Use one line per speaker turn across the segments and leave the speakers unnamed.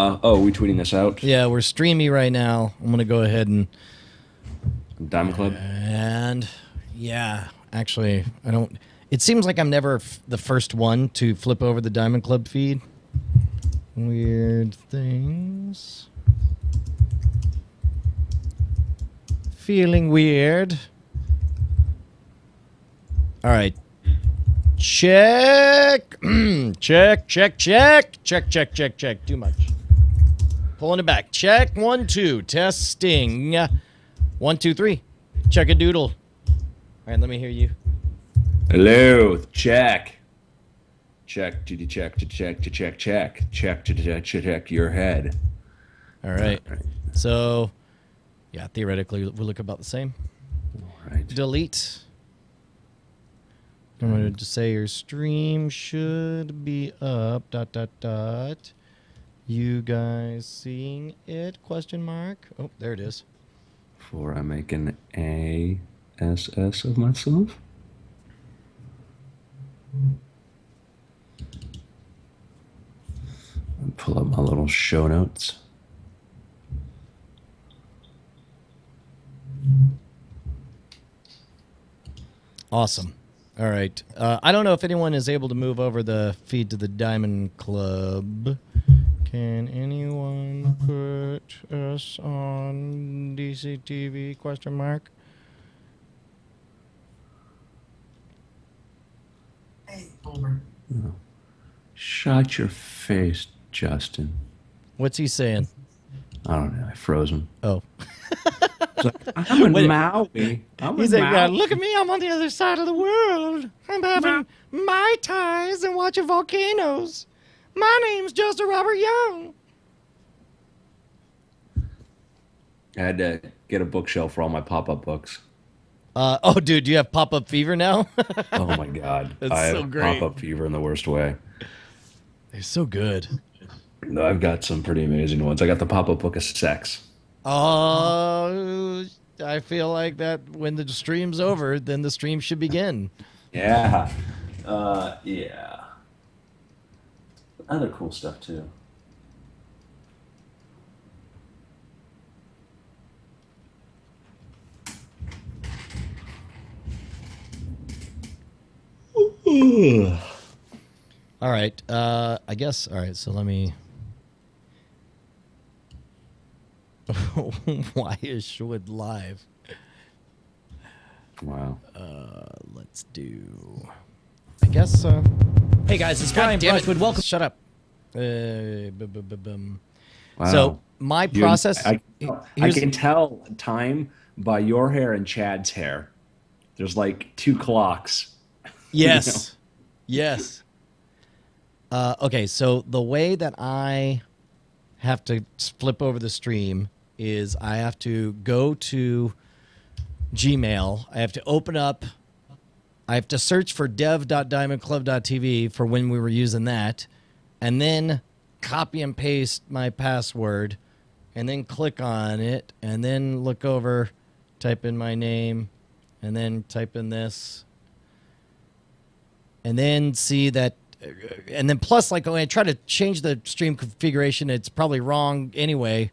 Uh, oh, we tweeting this out?
Yeah, we're streamy right now. I'm gonna go ahead and
Diamond Club.
and yeah, actually, I don't. It seems like I'm never f- the first one to flip over the Diamond Club feed. Weird things. Feeling weird. All right. Check. check, check, check. Check, check, check, check. Too much. Pulling it back. Check. One, two. Testing. One, two, three. Check a doodle. All right, let me hear you.
Hello, check. Check, check, to check, to check, check, check, to check, to check your head.
All right.
All right.
So, yeah, theoretically, we look about the same.
All right.
Delete. I'm going to say your stream should be up. Dot dot dot. You guys seeing it? Question mark. Oh, there it is.
Before I make an ASS of myself. And pull up my little show notes.
Awesome. All right. Uh, I don't know if anyone is able to move over the feed to the Diamond Club. Can anyone put us on DCTV? Question mark.
Hey, Bulber.
Shut your face, Justin.
What's he saying?
I don't know. I froze him.
Oh,
like, I'm in
Wait.
Maui. I'm
he's
in
like,
Maui.
look at me. I'm on the other side of the world. I'm having mai tais and watching volcanoes. My name's Justin Robert Young.
I had to get a bookshelf for all my pop-up books.
Uh, oh, dude, do you have pop up fever now?
Oh my god,
That's
I
so
have
great.
pop-up fever in the worst way.
They're so good.
No, I've got some pretty amazing ones. I got the pop-up book of sex.
Oh, I feel like that when the stream's over, then the stream should begin.
Yeah, uh, yeah. Other cool stuff too.
All right. Uh, I guess. All right. So let me. Why is Should live?
Wow.
Uh, let's do. I guess. Uh,
Hey guys, it's
God
Brian
damn it.
Brushwood. Welcome.
Shut up. Uh, bu- bu- bu-
Wow.
So my
You-
process.
I, I can tell time by your hair and Chad's hair. There's like two clocks.
Yes. Yes. Uh, okay, so the way that I have to flip over the stream is I have to go to Gmail. I have to open up. I have to search for dev.diamondclub.tv for when we were using that, and then copy and paste my password, and then click on it, and then look over, type in my name, and then type in this, and then see that and then plus like when i try to change the stream configuration it's probably wrong anyway.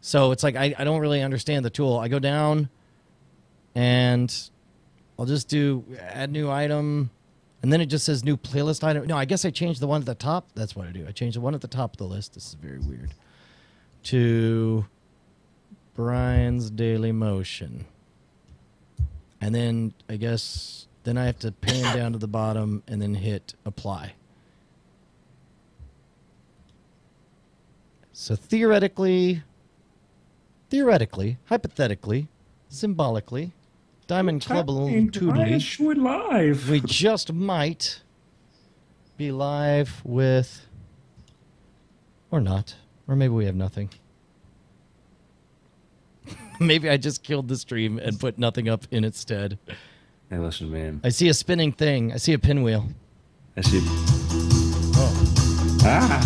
So it's like I, I don't really understand the tool. I go down and i'll just do add new item and then it just says new playlist item. No i guess i changed the one at the top. That's what i do. I changed the one at the top of the list. This is very weird. To brian's daily motion. And then I guess then I have to pan down to the bottom and then hit apply. So theoretically, theoretically, hypothetically, symbolically, Diamond Club Toodly, We're
live.
we just might be live with, or not, or maybe we have nothing. maybe I just killed the stream and put nothing up in its stead.
Hey, listen, man.
I see a spinning thing. I see a pinwheel.
I see.
Oh,
Ah.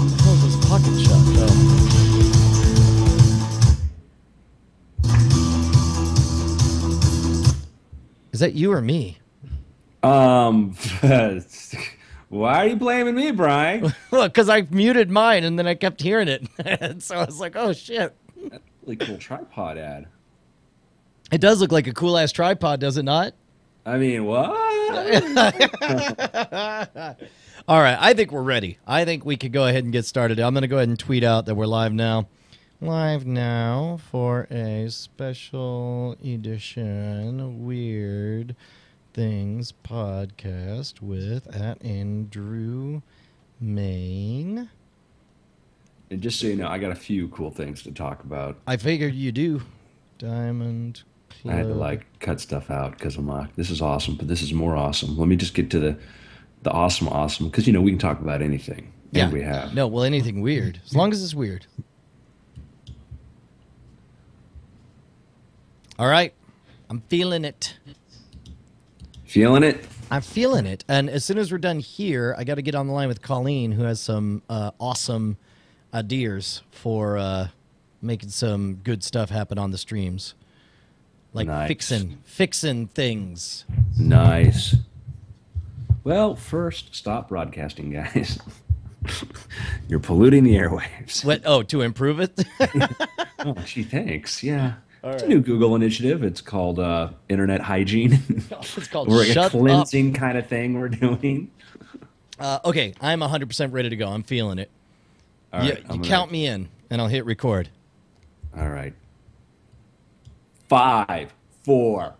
what the hell is this pocket shot? Oh. Is that you or me?
Um, Why are you blaming me, Brian?
Look, because I muted mine and then I kept hearing it. and so I was like, oh shit.
That really cool tripod ad.
It does look like a cool ass tripod, does it not?
I mean, what?
All right, I think we're ready. I think we could go ahead and get started. I'm going to go ahead and tweet out that we're live now. Live now for a special edition Weird Things podcast with at Andrew Mayne.
And just so you know, I got a few cool things to talk about.
I figured you do. Diamond Club.
I had to like cut stuff out because I'm like, this is awesome, but this is more awesome. Let me just get to the the awesome, awesome, because you know we can talk about anything.
yeah,
And we have.
No, well, anything weird, as long as it's weird. All right, I'm feeling it.
Feeling it?
I'm feeling it. And as soon as we're done here, I got to get on the line with Colleen, who has some uh, awesome ideas for uh, making some good stuff happen on the streams, like
Nice.
fixing fixing things.
Nice. Well, first, stop broadcasting, guys. You're polluting the airwaves.
What? Oh, to improve it.
Oh, gee, thanks. Yeah. It's a new Google initiative. It's called uh, Internet Hygiene.
it's called
we're like a
Shut Up.
cleansing kind of thing we're doing.
Uh, okay, I'm 100% ready to go. I'm feeling it.
All
you you
I'm gonna-
count me in, and I'll hit record.
All right. Five, four.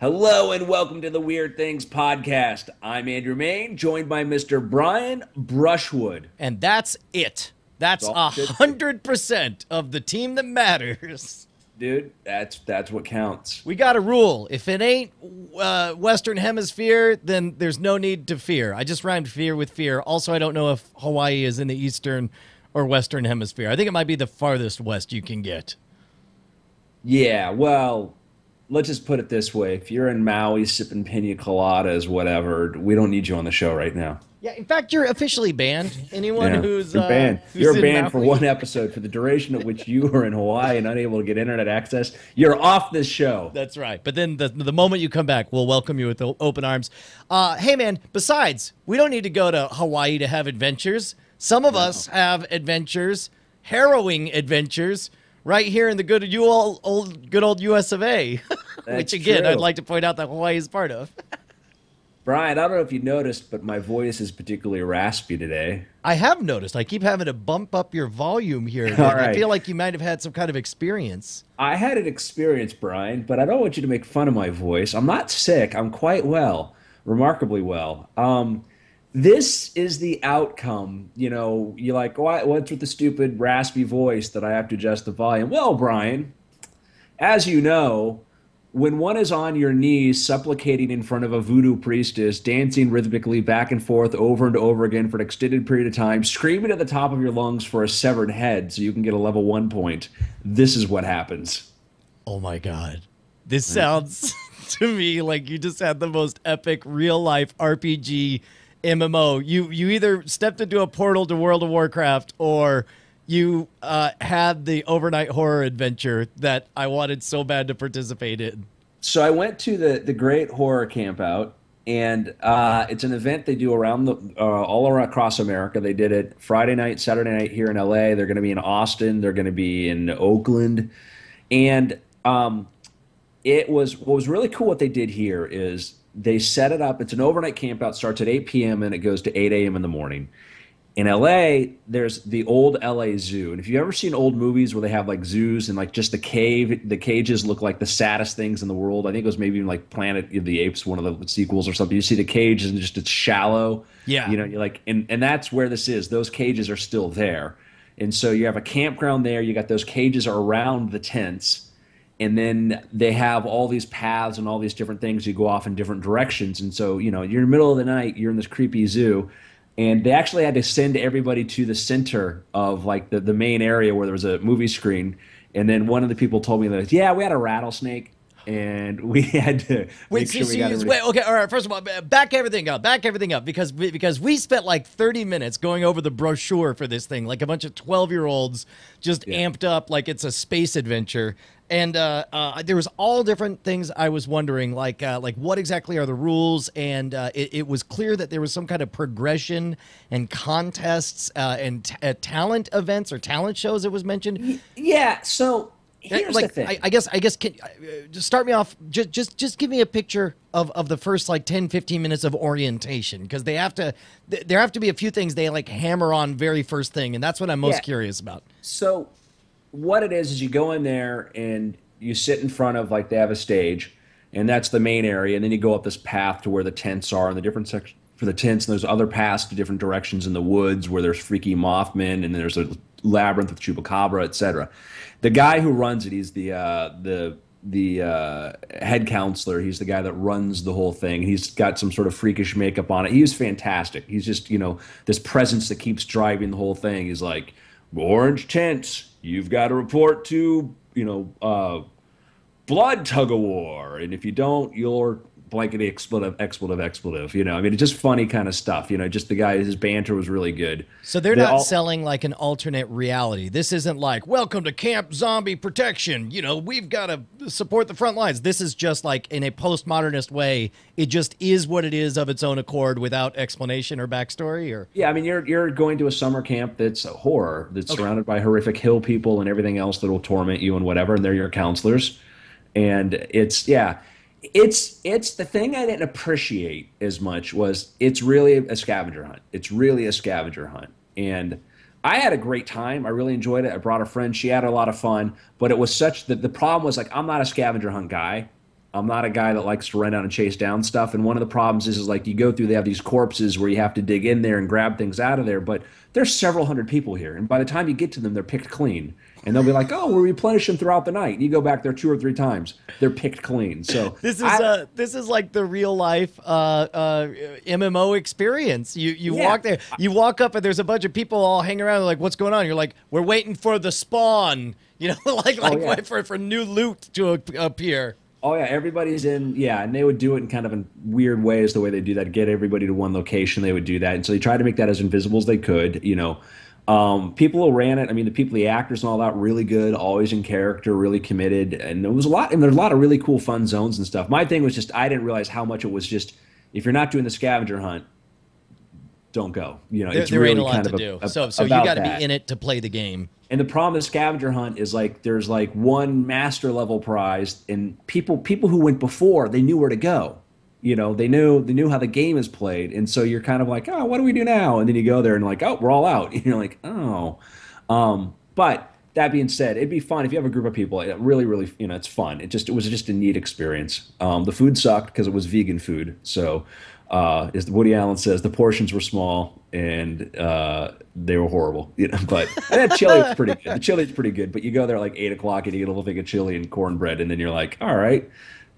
Hello and welcome to the Weird Things Podcast. I'm Andrew Mayne, joined by Mr. Brian Brushwood.
And that's it. That's a hundred percent of the team that matters.
Dude, that's that's what counts.
We got a rule. If it ain't uh, Western Hemisphere, then there's no need to fear. I just rhymed fear with fear. Also, I don't know if Hawaii is in the Eastern or Western Hemisphere. I think it might be the farthest west you can get.
Yeah, well, let's just put it this way. If you're in Maui sipping pina coladas, whatever, we don't need you on the show right now.
Yeah, in fact, you're officially banned. Anyone
Yeah,
who's
you're
uh,
banned.
who's
You're banned for one episode for the duration of which you are in Hawaii and unable to get internet access. You're off this show.
That's right. But then the, the moment you come back, we'll welcome you with open arms. Uh, hey, man, besides, we don't need to go to Hawaii to have adventures. Some of us have adventures, harrowing adventures, right here in the good, you old, old good old US of A, which, again, I'd like to point out that Hawaii is part of.
Brian, I don't know if you noticed, but my voice is particularly raspy today.
I have noticed. I keep having to bump up your volume here.
All
I feel like you might have had some kind of experience.
I had an experience, Brian, but I don't want you to make fun of my voice. I'm not sick. I'm quite well, remarkably well. Um, this is the outcome. You know, you're like, Why, what's with the stupid raspy voice that I have to adjust the volume? Well, Brian, as you know, when one is on your knees supplicating in front of a voodoo priestess, dancing rhythmically back and forth over and over again for an extended period of time, screaming at the top of your lungs for a severed head so you can get a level one point, this is what happens.
Oh my god. This hmm. sounds to me like you just had the most epic real life RPG MMO. You you either stepped into a portal to World of Warcraft or you uh, had the overnight horror adventure that I wanted so bad to participate in.
So I went to the the Great Horror Camp Out, and uh, it's an event they do around the uh, all around across America. They did it Friday night, Saturday night here in LA. They're going to be in Austin. They're going to be in Oakland, and um, it was what was really cool. What they did here is they set it up. It's an overnight camp out. Starts at 8 p.m. and it goes to 8 a.m. in the morning. In LA, there's the old LA Zoo, and if you've ever seen old movies where they have like zoos and like just the cave, the cages look like the saddest things in the world. I think it was maybe even like Planet of the Apes, one of the sequels or something. You see the cage and just it's shallow.
Yeah.
you know, you're like, and and that's where this is. Those cages are still there, and so you have a campground there. You got those cages around the tents and then they have all these paths and all these different things you go off in different directions and so you know you're in the middle of the night you're in this creepy zoo and they actually had to send everybody to the center of like the, the main area where there was a movie screen. And then one of the people told me that yeah we had a rattlesnake and we had to
Wait,
make
so,
sure
so
we got
you- wait, okay, all right. First of all, back everything up, back everything up, because we, because we spent like thirty minutes going over the brochure for this thing, like a bunch of twelve year olds just
Yeah.
amped up, like it's a space adventure. And uh, uh, there was all different things I was wondering, like uh, like what exactly are the rules? And uh, it, it was clear that there was some kind of progression and contests uh, and t- uh, talent events or talent shows. It was mentioned.
Yeah. So here's
like
the thing.
I, I guess I guess can uh, just start me off just just just give me a picture of of the first like 10 15 minutes of orientation because they have to th- there have to be a few things they like hammer on very first thing and that's what I'm most
Yeah.
curious about.
So, what it is is you go in there and you sit in front of like they have a stage, and that's the main area, and then you go up this path to where the tents are and the different sections for the tents, and there's other paths to different directions in the woods where there's freaky Mothman and there's a labyrinth with chupacabra, etc. The guy who runs it, he's the uh, the the uh, head counselor. He's the guy that runs the whole thing. He's got some sort of freakish makeup on it. He's fantastic. He's just you know this presence that keeps driving the whole thing. He's like orange tents. You've got to report to you know uh, blood tug of war, and if you don't, you're blankety expletive, expletive, expletive. You know, I mean, it's just funny kind of stuff. You know, just the guy, his banter was really good.
So they're
They
not
all-
selling like an alternate reality. This isn't like welcome to Camp Zombie Protection. You know, we've got to support the front lines. This is just like in a postmodernist way. It just is what it is of its own accord without explanation or backstory or
Yeah, I mean, you're you're going to a summer camp that's a horror that's surrounded by horrific hill people and everything else that will torment you and whatever, and they're your counselors. And it's yeah, it's it's the thing I didn't appreciate as much was it's really a scavenger hunt. It's really a scavenger hunt, and I had a great time. I really enjoyed it. I brought a friend; she had a lot of fun. But it was such that the problem was like I'm not a scavenger hunt guy. I'm not a guy that likes to run out and chase down stuff. And one of the problems is, is like you go through, they have these corpses where you have to dig in there and grab things out of there. But there's several hundred people here, and by the time you get to them, they're picked clean. And they'll be like, "Oh, we'll replenish them throughout the night." And you go back there two or three times, they're picked clean. So
This is
I-
uh this is like the real life uh, uh, MMO experience. You you
Yeah.
walk there, you walk up, and there's a bunch of people all hanging around. Like, what's going on? You're like, we're waiting for the spawn. You know, like like
Oh, yeah.
wait for for new loot to appear.
Oh yeah, everybody's in. Yeah, and they would do it in kind of in weird ways. The way they do that, get everybody to one location, they would do that, and so they tried to make that as invisible as they could. You know, um, people who ran it. I mean, the people, the actors, and all that, really good, always in character, really committed, and it was a lot. And there's a lot of really cool, fun zones and stuff. My thing was just I didn't realize how much it was just. If you're not doing the scavenger hunt, don't go. You know,
There,
it's
there
really
ain't a lot
kind
to
of
do.
a,
so so you got to be in it to play the game.
And the problem with scavenger hunt is like there's like one master level prize, and people people who went before they knew where to go. You know, they knew they knew how the game is played, and so you're kind of like, oh, what do we do now? And then you go there and like, oh, we're all out. And you're like, oh, um, but that being said, it'd be fun if you have a group of people. It really, really, you know, it's fun. It just it was just a neat experience. Um, the food sucked because it was vegan food, so. Uh, as Woody Allen says, the portions were small and uh, they were horrible. You know, but that chili is pretty good. The chili is pretty good, but you go there like eight o'clock and you a little thing of chili and cornbread, and then you're like, all right,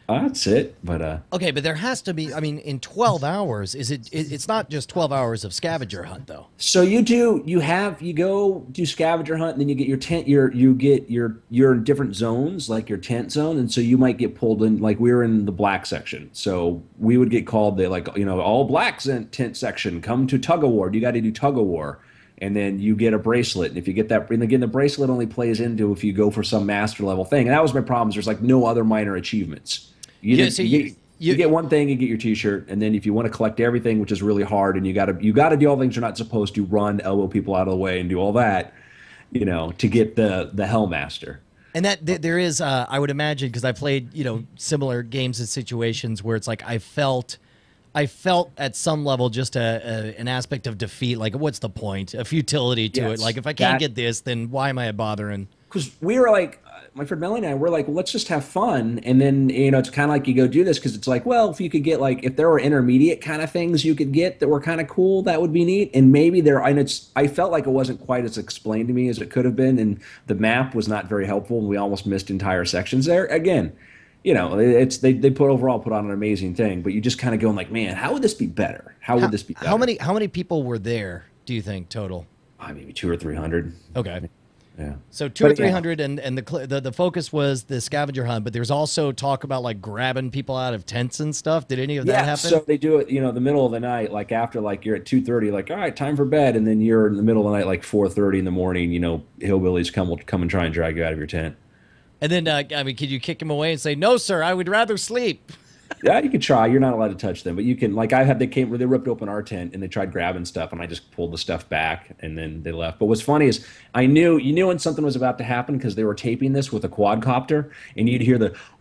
that's it. But uh,
Okay, but there has to be. I mean, in 12 hours, is it? it it's not just 12 hours of scavenger hunt, though.
so you do you have you go do scavenger hunt, and then you get your tent. Your you get your you're in different zones, like your tent zone, and so you might get pulled in. Like we were in the black section, so we would get called the like you know all blacks in tent section come to tug of war. You got to do tug of war. And then you get a bracelet, and if you get that, and again, the bracelet only plays into if you go for some master level thing. And that was my problem. There's like no other minor achievements. You,
Yeah, so
you,
you-
get,
you-
you get one thing, you get your T-shirt, and then if you want to collect everything, which is really hard, and you got to you got to do all things you're not supposed to, run, elbow people out of the way, and do all that, you know, to get the the Hellmaster.
And that th- there is, uh, I would imagine, because I played, you know, similar games and situations where it's like I felt, I felt at some level just a, a an aspect of defeat. Like, what's the point? A futility to
Yes,
it. Like, if I can't
that-
get this, then why am I bothering?
because we were like my friend Melanie and I were like, well, let's just have fun, and then you know it's kind of like you go do this because it's like, well, if you could get like if there were intermediate kind of things you could get that were kind of cool, that would be neat, and maybe there. And it's I felt like it wasn't quite as explained to me as it could have been, and the map was not very helpful, and we almost missed entire sections there. Again, you know, it's they they put overall put on an amazing thing, but you just kind of going like, man, how would this be better? How would
How,
this be? Better?
how many how many people were there? Do you think total?
Uh, maybe two or three hundred.
Okay.
Yeah.
So two or
But, yeah.
three hundred, and and the, the the focus was the scavenger hunt, but there's also talk about like grabbing people out of tents and stuff. Did any of that
Yeah,
happen?
so they do it, you know, the middle of the night, like after like you're at two thirty, like all right, time for bed, and then you're in the middle of the night, like four thirty in the morning. You know, hillbillies come will come and try and drag you out of your tent.
and then uh, I mean, could you kick him away and say, "No, sir, I would rather sleep"?
Yeah, you could try. You're not allowed to touch them, but you can. Like I had, they came, they ripped open our tent and they tried grabbing stuff, and I just pulled the stuff back, and then they left. But what's funny is I knew you knew when something was about to happen because they were taping this with a quadcopter, and you'd hear the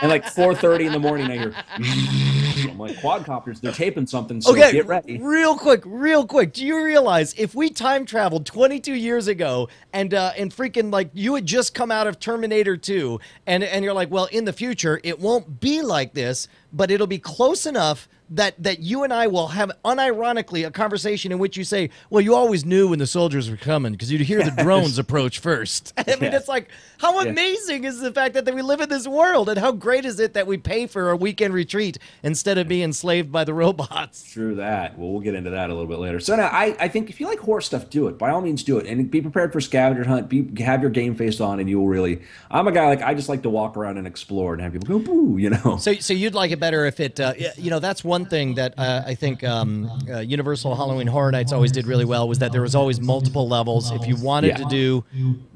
and like 4:30 in the morning, I hear I'm like quadcopters. They're taping something, so
Okay,
get ready.
real quick, real quick. Do you realize if we time traveled 22 years ago and uh, and freaking like you had just come out of Terminator 2 and and you're like, well, in the future it won't be like this, but it'll be close enough that that you and I will have unironically a conversation in which you say, well, you always knew when the soldiers were coming because you'd hear the drones approach first. I mean,
Yeah.
it's like how
Yeah.
amazing is the fact that, that we live in this world and how great is it that we pay for a weekend retreat instead of being enslaved by the robots.
True that. Well, we'll get into that a little bit later. So now, I, I think if you like horror stuff, do it. By all means, do it, and be prepared for scavenger hunt. Be have your game face on, and you will really. I'm a guy like I just like to walk around and explore and have people go boo. You know.
So, so you'd like it better if it, uh, you know, that's one thing that uh, I think um, uh, Universal Halloween Horror Nights always did really well was that there was always multiple levels. If you wanted
Yeah.
to do,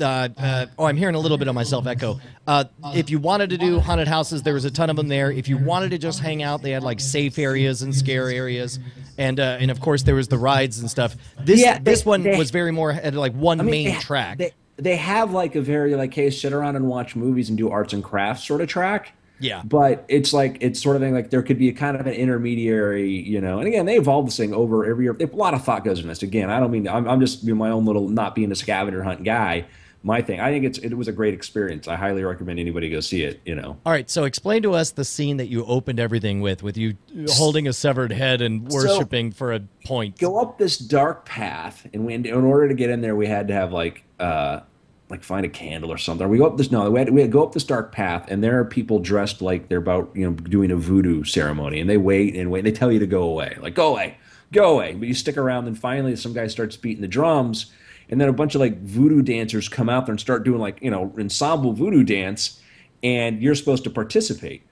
uh, uh, oh, I'm hearing a little bit of myself echo. Uh, if you wanted to do haunted houses, there was a ton of them there. If you wanted to just hang out, they had like safe areas and scare areas, and uh, and of course there was the rides and stuff. This
Yeah, they-
this one
they-
was very more had like one
I mean,
main
they,
track.
They, they have like a very like, hey, sit around and watch movies and do arts and crafts sort of track.
Yeah.
But it's like it's sort of thing like there could be a kind of an intermediary, you know. And again, they evolve this thing over every year. A lot of thought goes into this. Again, I don't mean I'm, I'm just you know, my own little not being a scavenger hunt guy. My thing, I think it's it was a great experience. I highly recommend anybody go see it. You know.
All right, so explain to us the scene that you opened everything with, with you holding a severed head and worshiping for a point.
go up this dark path, and we, in order to get in there, we had to have like uh, like find a candle or something. We go up this no, we had, we had go up this dark path, and there are people dressed like they're about you know doing a voodoo ceremony, and they wait and wait. And They tell you to go away, like go away, go away. But you stick around, and finally some guy starts beating the drums, and then a bunch of like voodoo dancers come out there and start doing like you know ensemble voodoo dance, and you're supposed to participate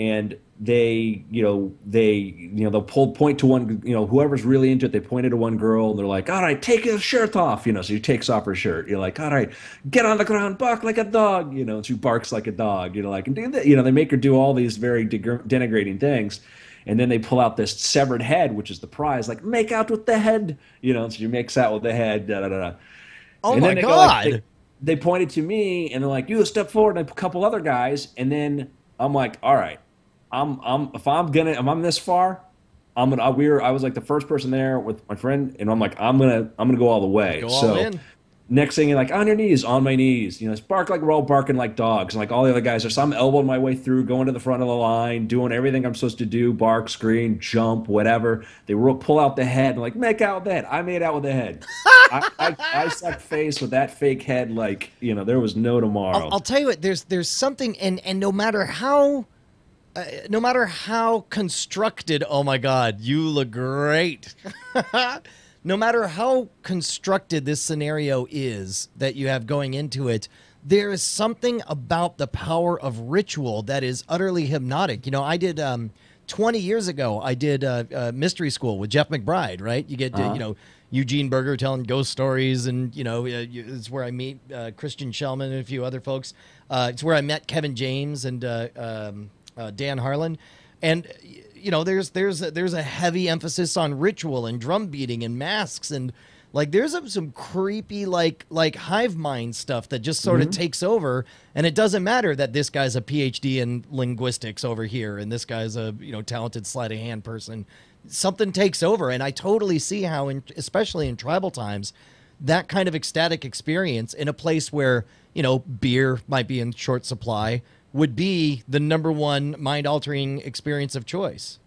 and they you know they you know they'll pull point to one you know whoever's really into it they point it to one girl and they're like all right take your shirt off you know so she takes off her shirt you're like all right get on the ground bark like a dog you know and she barks like a dog you know like and do that you know they make her do all these very degr- denigrating things and then they pull out this severed head which is the prize like make out with the head you know so she makes out with the head da da da, da.
oh
And
my
they go
god!
like- they, they pointed to me and they're like, "You step forward," and a couple other guys, and then I'm like, "All right, I'm I'm if I'm gonna if I'm this far, I'm gonna." I, We were I was like the first person there with my friend, and I'm like, "I'm gonna I'm gonna go all the way."
Go all
so
in.
next thing, you're like on your knees, on my knees, you know, it's bark like we're all barking like dogs, and like all the other guys are. So I'm elbowing my way through, going to the front of the line, doing everything I'm supposed to do, bark, scream, jump, whatever. They will pull out the head, and like make out with the head. I made out with the head. I, I, I sucked face with that fake head, like you know, there was no tomorrow.
I'll, I'll tell you what. There's there's something, and and no matter how, uh, no matter how constructed. Oh my God, you look great. no matter how constructed this scenario is that you have going into it, there is something about the power of ritual that is utterly hypnotic. You know, I did. Um, 20 years ago, I did uh, uh, Mystery School with Jeff McBride, right? You get, to,
Uh-huh.
you know, Eugene Burger telling ghost stories, and you know, uh, it's where I meet uh, Christian Shellman and a few other folks. Uh, it's where I met Kevin James and uh, um, uh, Dan Harlan, and you know, there's there's a, there's a heavy emphasis on ritual and drum beating and masks and like there's a, some creepy like like hive mind stuff that just sort of takes over, and it doesn't matter that this guy's a PhD in linguistics over here and this guy's a you know talented sleight of hand person. Something takes over. And i totally see how in, especially in tribal times that kind of ecstatic experience in a place where you know beer might be in short supply would be the number one mind altering experience of choice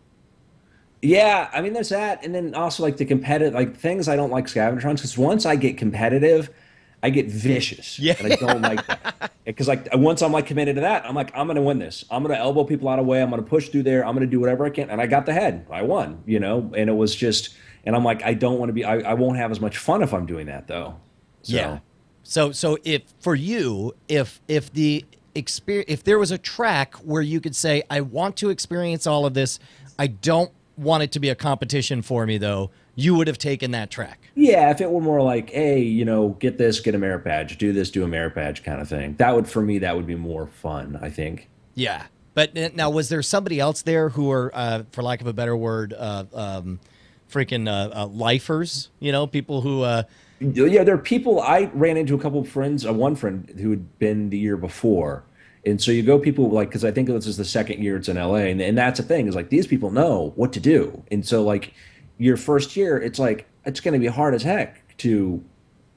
Yeah, I mean there's that, and then also like the competitive like things I don't like scavenger hunts because once I get competitive, I get vicious.
Yeah.
and I don't like that because like once I'm like committed to that, I'm like I'm gonna win this. I'm gonna elbow people out of the way. I'm gonna push through there. I'm gonna do whatever I can, and I got the head. I won, you know, and it was just, and I'm like I don't want to be. I, I won't have as much fun if I'm doing that though. So,
Yeah. So so if for you, if if the experience if there was a track where you could say, I want to experience all of this, I don't want it to be a competition for me though, you would have taken that track.
Yeah, if it were more like, hey, you know, get this, get a merit badge, do this, do a merit badge kind of thing. That would, for me, that would be more fun, I think.
Yeah. But now, was there somebody else there who are, uh, for lack of a better word, uh, um, freaking uh, uh, lifers? You know, people who.
Yeah, there are people, I ran into a couple of friends, uh, one friend who had been the year before. And so you go people like, because I think this is the second year it's in LA. And, and that's the thing is like, these people know what to do. And so, like, your first year, it's like, it's going to be hard as heck to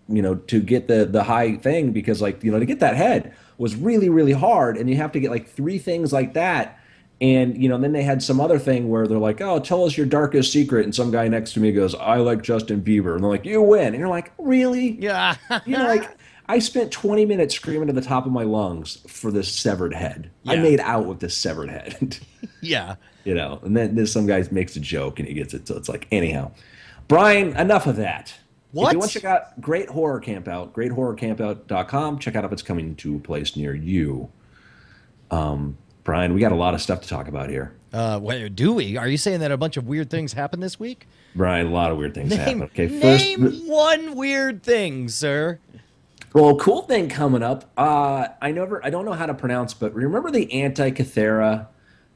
you know to get the the high thing because like you know to get that head was really really hard and you have to get like three things like that and you know then they had some other thing where they're like oh tell us your darkest secret. And some guy next to me goes i like justin bieber. And they're like you win. And you're like really?
Yeah.
you know like i spent 20 minutes screaming to the top of my lungs for this severed head. I made out with this severed head.
Yeah.
you know and then, then some guy makes a joke and he gets it. So it's like anyhow. Brian enough of that.
What?
if you want to check out great horror camp out greathorrorcampout.com check out if it's coming to a place near you. Um brian we got a lot of stuff to talk about here
Uh, wait, do we? Are you saying that a bunch of weird things happened this week?
brian a lot of weird things happen
Name,
okay first
name one weird thing, sir.
Well, cool thing coming up. Uh, I never, I don't know how to pronounce, but remember the Antikythera,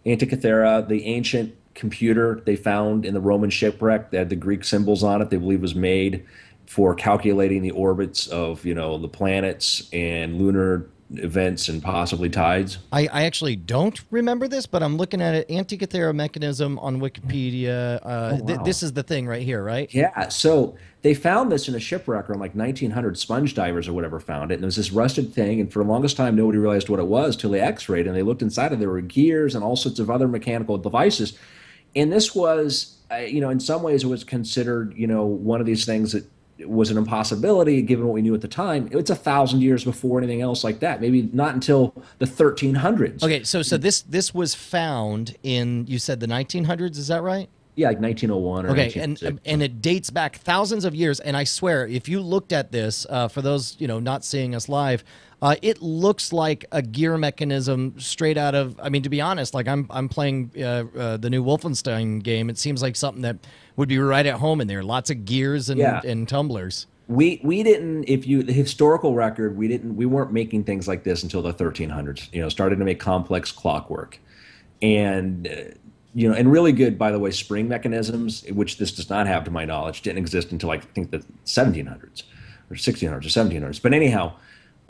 Antikythera, the ancient computer they found in the Roman shipwreck that had the Greek symbols on it. They believe was made for calculating the orbits of you know the planets and lunar events and possibly tides.
I, I actually don't remember this, but I'm looking at it. Antikythera mechanism on Wikipedia. Uh, th-
wow.
this is the thing right here, right?
Yeah, so they found this in a shipwreck around like 1900. Sponge divers or whatever found it, and it was this rusted thing. And for the longest time, nobody realized what it was till they X-rayed and they looked inside, and there were gears and all sorts of other mechanical devices. And this was, uh, you know, in some ways, it was considered, you know, one of these things that was an impossibility given what we knew at the time. It's a thousand years before anything else like that. Maybe not until the 1300s.
Okay, so so this this was found in you said the 1900s, is that right?
Yeah, like 1901 or
Okay, and and it dates back thousands of years. And I swear, if you looked at this, uh, for those you know not seeing us live, uh, it looks like a gear mechanism straight out of. I mean, to be honest, like I'm I'm playing uh, uh, the new Wolfenstein game. It seems like something that would be right at home in there. Lots of gears and
Yeah.
and tumblers.
we we didn't if you the historical record we didn't we weren't making things like this until the 1300s you know started to make complex clockwork and uh, you know and really good by the way spring mechanisms which this does not have to my knowledge didn't exist until i think the 1700s or 1600s or 1700s but anyhow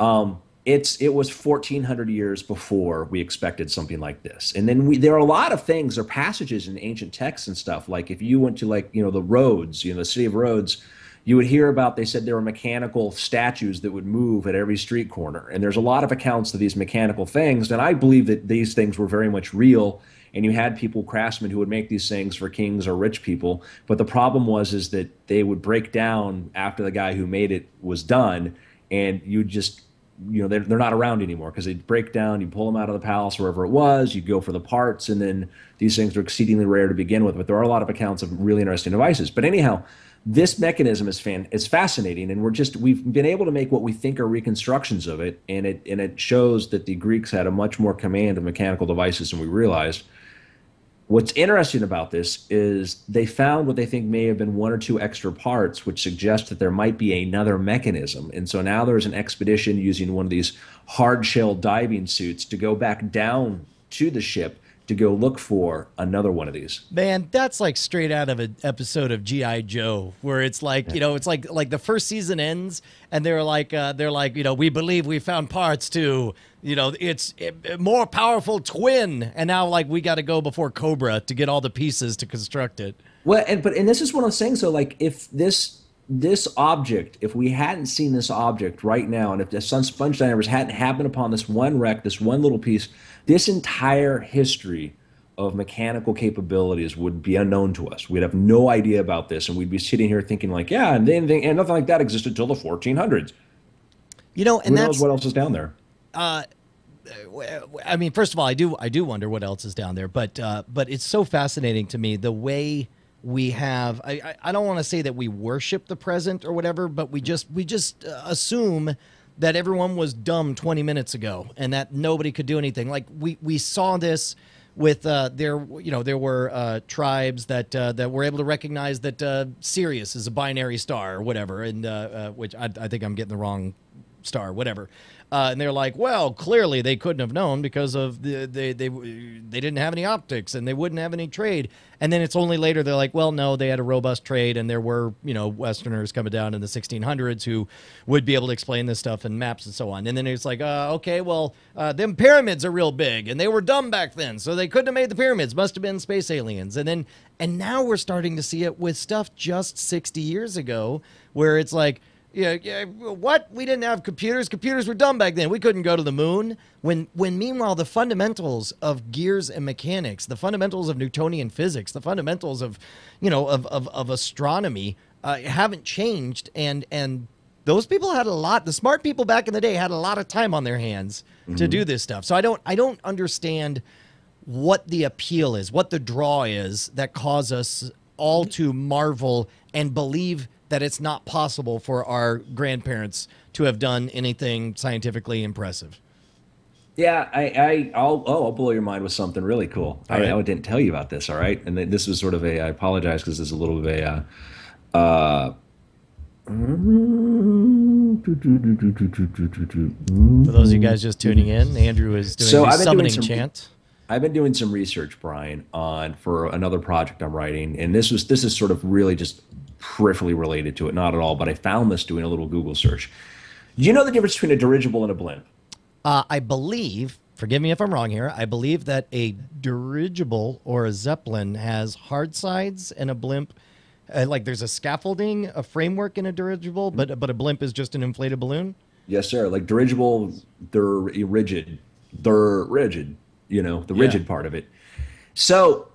um, it's it was 1400 years before we expected something like this. And then we there are a lot of things or passages in ancient texts and stuff like if you went to like you know the roads you know the city of rhodes you would hear about they said there were mechanical statues that would move at every street corner. And there's a lot of accounts of these mechanical things and i believe that these things were very much real and you had people craftsmen who would make these things for kings or rich people. But the problem was is that they would break down after the guy who made it was done and you just you know they're, they're not around anymore because they'd break down you pull them out of the palace wherever it was you go for the parts and then these things are exceedingly rare to begin with. But there are a lot of accounts of really interesting devices. But anyhow this mechanism is fan is fascinating and we're just we've been able to make what we think are reconstructions of it and it and it shows that the greeks had a much more command of mechanical devices than we realized What's interesting about this is they found what they think may have been one or two extra parts, which suggests that there might be another mechanism. And so now there's an expedition using one of these hard shell diving suits to go back down to the ship to go look for another one of these.
Man, that's like straight out of an episode of GI Joe, where it's like you know, it's like like the first season ends, and they're like uh, they're like you know, we believe we found parts to you know, it's a more powerful twin, and now like we got to go before Cobra to get all the pieces to construct it.
Well, and but and this is what I'm saying. So, like, if this this object, if we hadn't seen this object right now, and if the Sun Sponge Divers hadn't happened upon this one wreck, this one little piece, this entire history of mechanical capabilities would be unknown to us. We'd have no idea about this, and we'd be sitting here thinking like, yeah, and then and nothing like that existed until the 1400s.
You know,
Who
and
knows
that's
what else is down there?
I mean, first of all, I do I do wonder what else is down there, but uh, but it's so fascinating to me the way we have I, I- I don't want to say that we worship the present or whatever, but we just we just uh, assume that everyone was dumb 20 minutes ago and that nobody could do anything. Like we we saw this with uh, there you know there were uh, tribes that uh, that were able to recognize that uh, Sirius is a binary star or whatever, and uh, uh, which I, I think I'm getting the wrong star, whatever. Uh, and they're like, well, clearly they couldn't have known because of the they they they didn't have any optics and they wouldn't have any trade. And then it's only later they're like, well, no, they had a robust trade and there were you know Westerners coming down in the 1600s who would be able to explain this stuff and maps and so on. And then it's like, uh, okay, well, uh, them pyramids are real big and they were dumb back then, so they couldn't have made the pyramids. Must have been space aliens. And then and now we're starting to see it with stuff just 60 years ago where it's like yeah, yeah. What? We didn't have computers. Computers were dumb back then. We couldn't go to the moon. When, when meanwhile, the fundamentals of gears and mechanics, the fundamentals of Newtonian physics, the fundamentals of, you know, of of, of astronomy, uh, haven't changed. And and those people had a lot. The smart people back in the day had a lot of time on their hands to do this stuff. So I don't I don't understand what the appeal is, what the draw is that cause us all to marvel and believe that it's not possible for our grandparents to have done anything scientifically impressive.
Yeah, I, I, I'll, oh, I'll blow your mind with something really cool. I,
right.
I didn't tell you about this. All right, and this was sort of a. I apologize because this is a little bit of a. Uh, uh,
For those of you guys just tuning in, Andrew is doing
So I've been doing
summoning
some-
chant.
I've been doing some research, Brian, on for another project I'm writing, and this was this is sort of really just peripherally related to it, not at all. But I found this doing a little Google search. Do you know the difference between a dirigible and a blimp?
Uh, I believe, forgive me if I'm wrong here, I believe that a dirigible or a zeppelin has hard sides and a blimp. Uh, like there's a scaffolding, a framework in a dirigible, but but a blimp is just an inflated balloon.
Yes, sir. Like dirigible, they're rigid. They're rigid. You know, the
Yeah.
rigid part of it. So,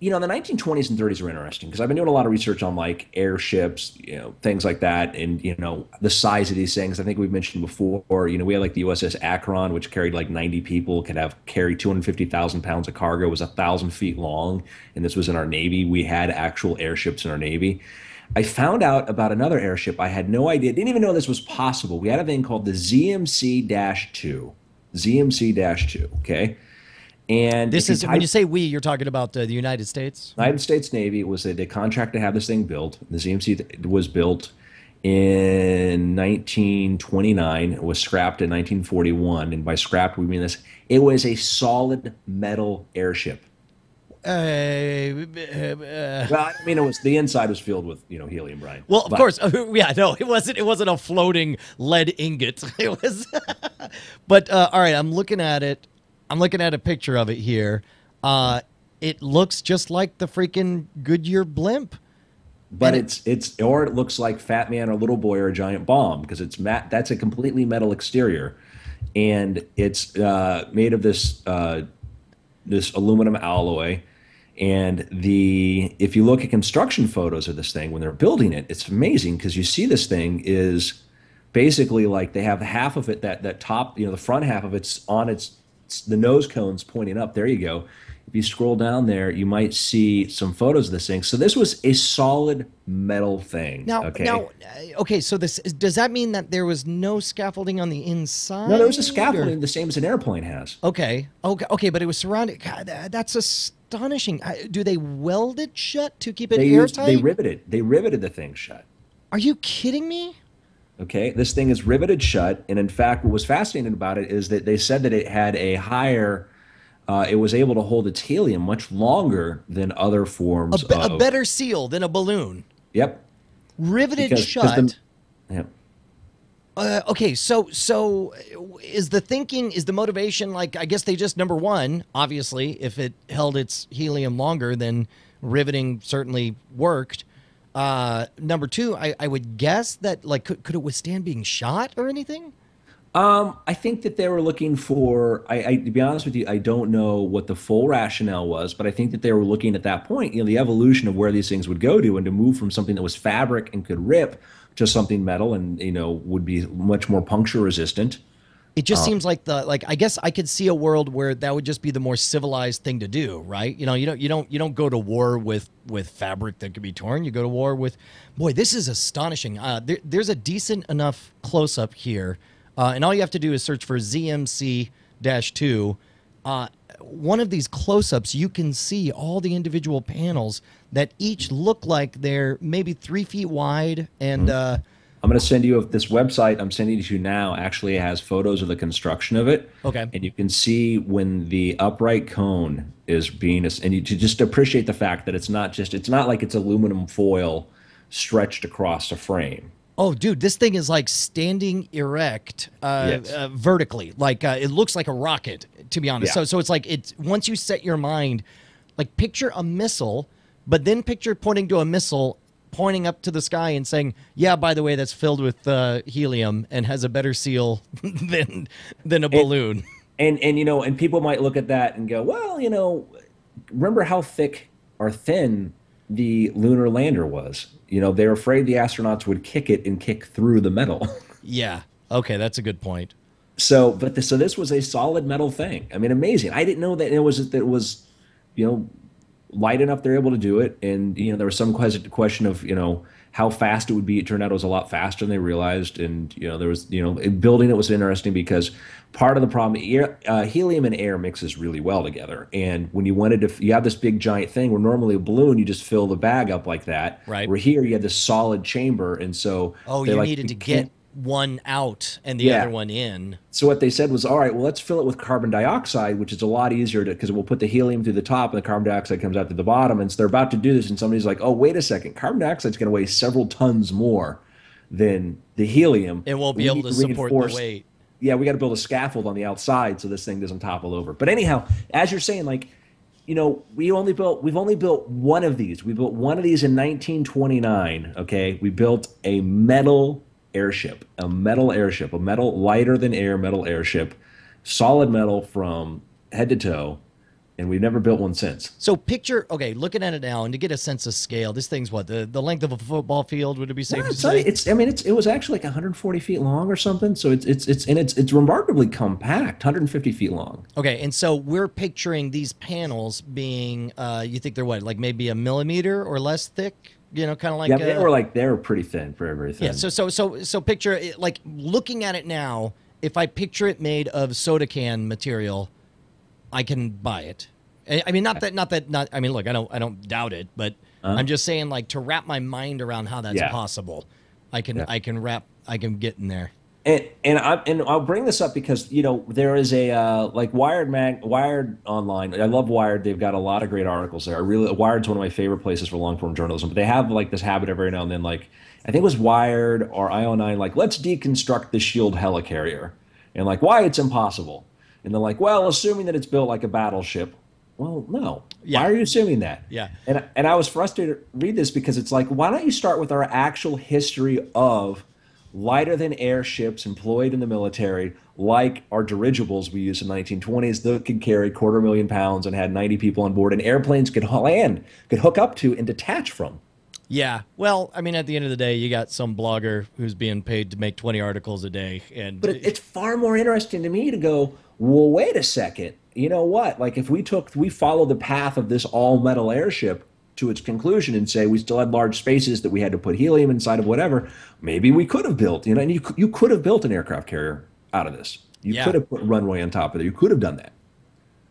you know, the 1920s and 30s are interesting because I've been doing a lot of research on like airships, you know, things like that, and you know, the size of these things. I think we've mentioned before. You know, we had like the USS Akron, which carried like 90 people, could have carry 250,000 pounds of cargo, was a thousand feet long, and this was in our Navy. We had actual airships in our Navy. I found out about another airship. I had no idea, didn't even know this was possible. We had a thing called the ZMC 2. ZMC 2, okay? And
This is when you say we, you're talking about uh, the United States.
United States Navy was a, they contract to have this thing built. The ZMC was built in 1929. It was scrapped in 1941, and by scrapped we mean this. It was a solid metal airship.
Uh, uh,
Well, I mean, it was the inside was filled with you know helium brine.
well, of
But-
course, yeah. No, it wasn't. It wasn't a floating lead ingot. It was. but uh, all right, I'm looking at it. I'm looking at a picture of it here. Uh, it looks just like the freaking Goodyear blimp.
but it's it's or it looks like Fat Man or Little Boy or a giant bomb because it's matte. That's a completely metal exterior, and it's uh, made of this uh, this aluminum alloy. And the if you look at construction photos of this thing when they're building it, it's amazing because you see this thing is basically like they have half of it that that top you know the front half of it's on its the nose cones pointing up. There you go. If you scroll down there, you might see some photos of this thing. So this was a solid metal thing.
Now,
okay.
now, uh, okay. So this does that mean that there was no scaffolding on the inside?
no, there was a
or-
scaffolding the same as an airplane has.
Okay. Okay. Okay. But it was surrounded. God, that- that's astonishing. Do they weld it shut to keep it
They used,
airtight?
they riveted they riveted the thing shut.
Are you kidding me?
Okay, this thing is riveted shut, and in fact, what was fascinating about it is that they said that it had a higher, uh, it was able to hold its helium much longer than other
A,
forms
be-
of.
a better seal than a balloon.
Yep.
Riveted
Because-
shut.
the- yep.
Uh, okay, so so is the thinking is the motivation like I guess they just number one obviously if it held its helium longer then riveting certainly worked. Uh, number two, I, I would guess that like could, could it withstand being shot or anything?
Um, I think that they were looking for. I, I, to be honest with you, I don't know what the full rationale was, but I think that they were looking at that point, you know, the evolution of where these things would go to, and to move from something that was fabric and could rip to something metal and you know would be much more puncture resistant.
It just seems like the like I guess I could see a world where that would just be the more civilized thing to do, right? You know, you don't you don't you don't go to war with with fabric that could be torn. You go to war with boy, this is astonishing. Uh, there, there's a decent enough close up here, uh, and all you have to do is search for ZMC dash two. Uh, one of these close ups, you can see all the individual panels that each look like they're maybe three feet wide and. Uh,
I'm going to send you this website I'm sending to you now actually has photos of the construction of it.
Okay.
And you can see when the upright cone is being, and you to just appreciate the fact that it's not just, it's not like it's aluminum foil stretched across a frame.
Oh, dude, this thing is like standing erect, uh,
Yes.
uh, vertically. Like uh, it looks like a rocket, to be honest.
Yeah.
So, so it's like it's once you set your mind, like picture a missile, but then picture pointing to a missile, pointing up to the sky and saying, "Yeah, by the way, that's filled with uh, helium and has a better seal than than a balloon."
And and you know, and people might look at that and go, well, you know, remember how thick or thin the lunar lander was? You know, they're afraid the astronauts would kick it and kick through the metal.
yeah. Okay, that's a good point.
so, but this, so this was a solid metal thing. I mean, amazing. I didn't know that it was that it was, you know, light enough they're able to do it. And you know, there was some question question of you know how fast it would be. It turned out it was a lot faster than they realized. And you know, there was you know, building it was interesting because part of the problem, air, uh, helium and air mixes really well together. And when you wanted to, you have this big giant thing where normally a balloon you just fill the bag up like that.
Right.
Where here you had this solid chamber, and so
Oh, you
like,
needed to get one out and the
Yeah.
other one in.
so what they said was, all right, well, let's fill it with carbon dioxide, which is a lot easier to because we'll put the helium through the top and the carbon dioxide comes out to the bottom. And so they're about to do this, and somebody's like, oh, wait a second, carbon dioxide's going to weigh several tons more than the helium.
It won't be
We
able to support the weight.
Yeah, we got to build a scaffold on the outside so this thing doesn't topple over. But anyhow, as you're saying, like, you know, we only built we've only built one of these. We built one of these in 1929. Okay, we built a metal airship, a metal airship, a metal lighter than air metal airship, solid metal from head to toe, and we've never built one since.
So picture, okay, looking at it now, and to get a sense of scale, this thing's what the, the length of a football field? Would it be safe
Yeah,
to say?
it's I mean it's it was actually like 140 feet long or something. So it's it's it's and it's it's remarkably compact, 150 feet long.
okay, and so we're picturing these panels being, uh, you think they're what, like maybe a millimeter or less thick? You know, kind of like
yeah, they
uh,
were like they were pretty thin, very very thin.
yeah. So so so so picture it, like looking at it now. If I picture it made of soda can material, I can buy it. I mean, not that, not that, not. I mean, look, I don't, I don't doubt it, but I'm just saying, like, to wrap my mind around how that's
Yeah.
possible, I can,
Yeah.
I can wrap, I can get in there.
And and I and I'll bring this up because you know there is a uh, like Wired mag Wired online. I love Wired. They've got a lot of great articles there. I really Wired's one of my favorite places for long form journalism. But they have like this habit every now and then, like I think it was Wired or IO9, like let's deconstruct the Shield helicarrier and like why it's impossible. And they're like, well, assuming that it's built like a battleship. Well, no.
Yeah.
Why are you assuming that?
Yeah.
And and I was frustrated to read this because it's like, why don't you start with our actual history of lighter than airships employed in the military, like our dirigibles we used in the 1920s that could carry quarter million pounds and had 90 people on board, and airplanes could land, could hook up to and detach from.
Yeah. Well, I mean, at the end of the day, you got some blogger who's being paid to make 20 articles a day, and
But it's far more interesting to me to go, well, wait a second. You know what? Like if we took, we follow the path of this all metal airship to its conclusion and say we still had large spaces that we had to put helium inside of whatever, maybe we could have built, you know, and you, you could have built an aircraft carrier out of this. You
Yeah.
could have put runway on top of it. You could have done that.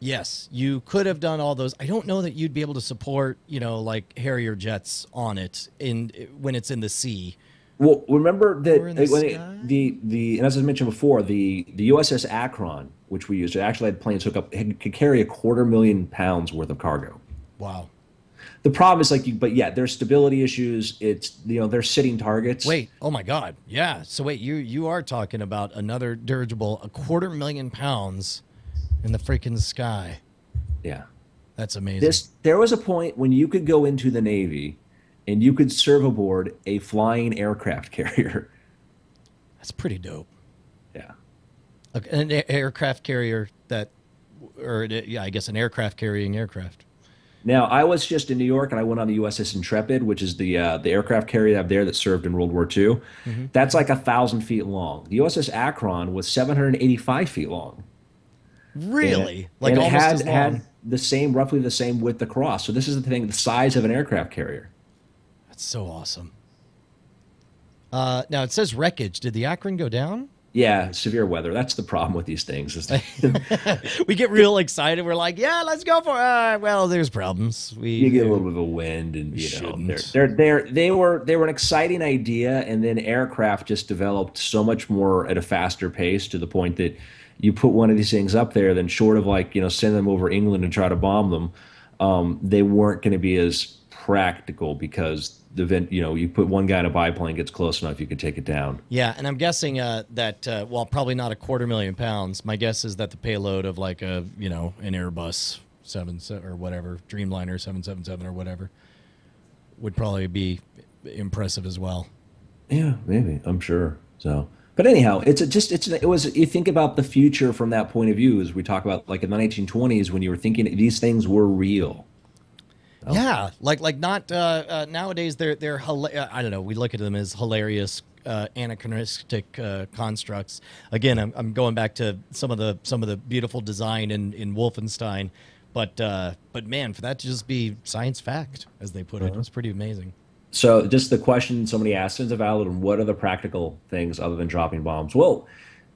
yes, you could have done all those. I don't know that you'd be able to support, you know, like Harrier jets on it in when it's in the sea.
Well, remember that
the
it- the the and as I mentioned before, the the USS Akron, which we used, it actually had planes hook up, it could carry a quarter million pounds worth of cargo.
Wow.
The problem is like you, but yeah, there's stability issues. It's you know they're sitting targets.
Wait. Oh my God. Yeah. So wait, you you are talking about another dirigible, a quarter million pounds, in the freaking sky.
yeah.
That's amazing.
This there was a point when you could go into the Navy, and you could serve aboard a flying aircraft carrier.
That's pretty dope.
Yeah.
An aircraft carrier that, or yeah, I guess an aircraft carrying aircraft.
Now, I was just in New York and I went on the USS Intrepid, which is the uh, the aircraft carrier up there that served in World War II. That's like a thousand feet long. The USS Akron was 785 feet long.
Really?
And-
like
and it
almost
had,
as long.
had the same, roughly the same width across. So this is the thing, the size of an aircraft carrier.
That's so awesome. Uh, now it says wreckage. Did the Akron go down?
Yeah, severe weather. That's the problem with these things. is
we get real excited. We're like, yeah, let's go for it. Uh, well, there's problems. We
you get a little bit of a wind, and you know, they're, they're they're they were they were an exciting idea, and then aircraft just developed so much more at a faster pace to the point that you put one of these things up there, then short of like you know send them over England and try to bomb them, um, they weren't going to be as practical because the vent, you know, you put one guy in a biplane, gets close enough, you could take it down.
Yeah, and I'm guessing uh, that uh, well, probably not a quarter million pounds. My guess is that the payload of like a you know an Airbus seven or whatever Dreamliner seven seven seven or whatever would probably be impressive as well.
Yeah, maybe. I'm sure. So, but anyhow, it's a, just it's it was you think about the future from that point of view as we talk about like in the 1920s when you were thinking these things were real. Oh.
Yeah, like like not uh, uh, nowadays. They're they're hila- uh, I don't know. We look at them as hilarious, uh, anachronistic uh, constructs. Again, I'm, I'm going back to some of the some of the beautiful design in in Wolfenstein, but uh, but man, for that to just be science fact, as they put it,
Uh-huh.
it's pretty amazing.
So, just the question somebody asked is valid, and what are the practical things other than dropping bombs? Well,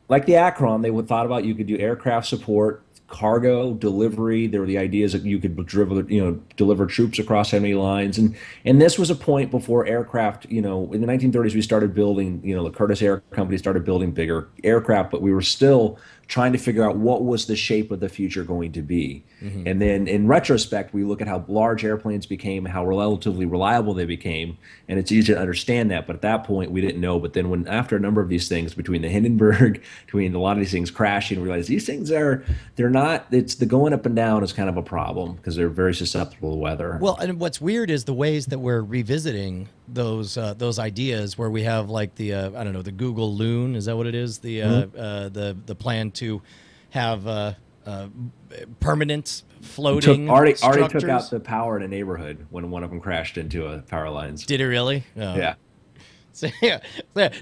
like the Akron, they would thought about you could do aircraft support, cargo delivery. There were the ideas that you could deliver, you know, deliver troops across enemy lines, and and this was a point before aircraft. You know, in the 1930s, we started building. You know, the Curtiss Air Company started building bigger aircraft, but we were still trying to figure out what was the shape of the future going to be. Mm-hmm. And then in retrospect, we look at how large airplanes became, how relatively reliable they became, and it's easy to understand that. But at that point, we didn't know. But then, when after a number of these things, between the Hindenburg, between a lot of these things crashing, we realized these things are they're not. It's the going up and down is kind of a problem because they're very susceptible to weather.
Well, and what's weird is the ways that we're revisiting those uh, those ideas, where we have like the uh, I don't know the Google Loon, is that what it is? The uh,
Mm-hmm.
uh, the the plan to have uh, uh, permanent
took,
floating
already already took out the power in a neighborhood when one of them crashed into a power lines.
Did it really? Oh.
Yeah.
So, yeah.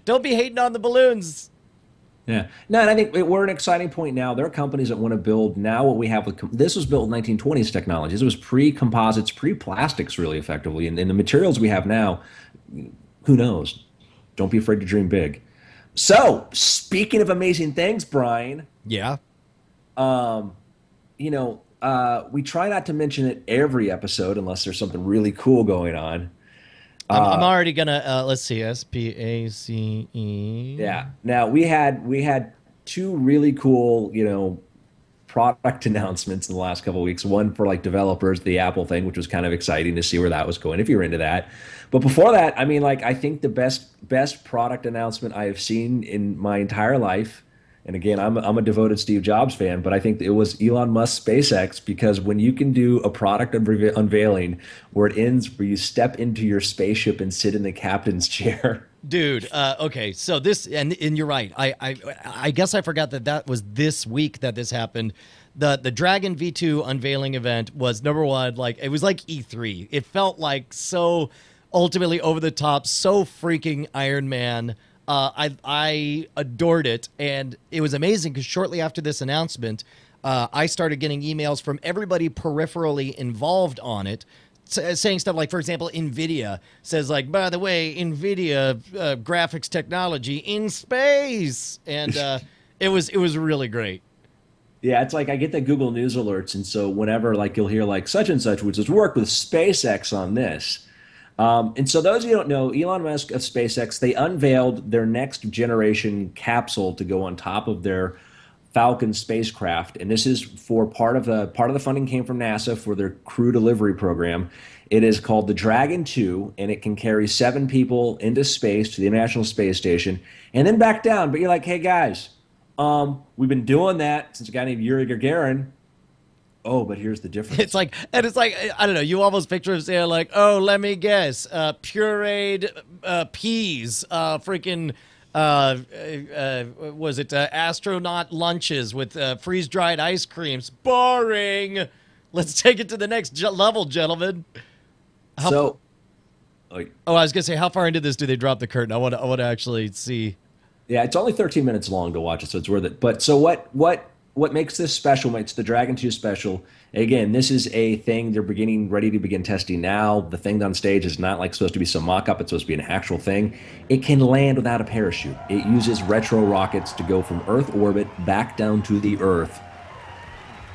Don't be hating on the balloons.
Yeah. No, and I think we're at an exciting point now. There are companies that want to build now what we have with this was built in 1920s technologies. It was pre-composites, pre-plastics, really effectively, and, and the materials we have now. Who knows? Don't be afraid to dream big. So, speaking of amazing things, Brian,
Yeah.
Um, you know, uh, we try not to mention it every episode unless there's something really cool going on.
I'm, I'm already gonna uh, let's see. S P A C E.
Yeah. Now we had we had two really cool, you know, product announcements in the last couple of weeks. One for like developers, the Apple thing, which was kind of exciting to see where that was going. If you're into that, but before that, I mean, like I think the best best product announcement I have seen in my entire life. And again, I'm a, I'm a devoted Steve Jobs fan, but I think it was Elon Musk SpaceX because when you can do a product unve- unveiling where it ends where you step into your spaceship and sit in the captain's chair.
Dude, uh, okay, so this and and you're right. I, I I guess I forgot that that was this week that this happened. The the Dragon V2 unveiling event was number one. Like it was like E3. It felt like so ultimately over the top, so freaking Iron Man. Uh, I I adored it, and it was amazing because shortly after this announcement, uh, I started getting emails from everybody peripherally involved on it saying stuff like, for example, NVIDIA says, like, by the way, NVIDIA uh, graphics technology in space, and uh, it was it was really great.
Yeah, it's like I get the Google News alerts, and so whenever like you'll hear like such and such, which has worked with SpaceX on this. Um, and so those of you don't know, Elon Musk of SpaceX, they unveiled their next generation capsule to go on top of their Falcon spacecraft, and this is for part of the part of the funding came from NASA for their crew delivery program. It is called the Dragon 2, and it can carry seven people into space to the International Space Station and then back down. But you're like, hey guys, um, we've been doing that since a guy named Yuri Gagarin. Oh, but here's the difference.
It's like, and it's like, I don't know. You almost picture him saying like, "Oh, let me guess, uh, pureed uh, peas, uh, freaking." Uh, uh, was it uh, astronaut lunches with uh, freeze dried ice creams? Boring. Let's take it to the next ge- level, gentlemen. How-
so, like,
Oh, I was gonna say, how far into this do they drop the curtain? I want to, I want to actually see.
yeah, it's only 13 minutes long to watch it, so it's worth it. But so what? What? What makes this special? Makes the Dragon 2 special? Again, this is a thing they're beginning, ready to begin testing now. The thing on stage is not like supposed to be some mock-up; it's supposed to be an actual thing. It can land without a parachute. It uses retro rockets to go from Earth orbit back down to the Earth.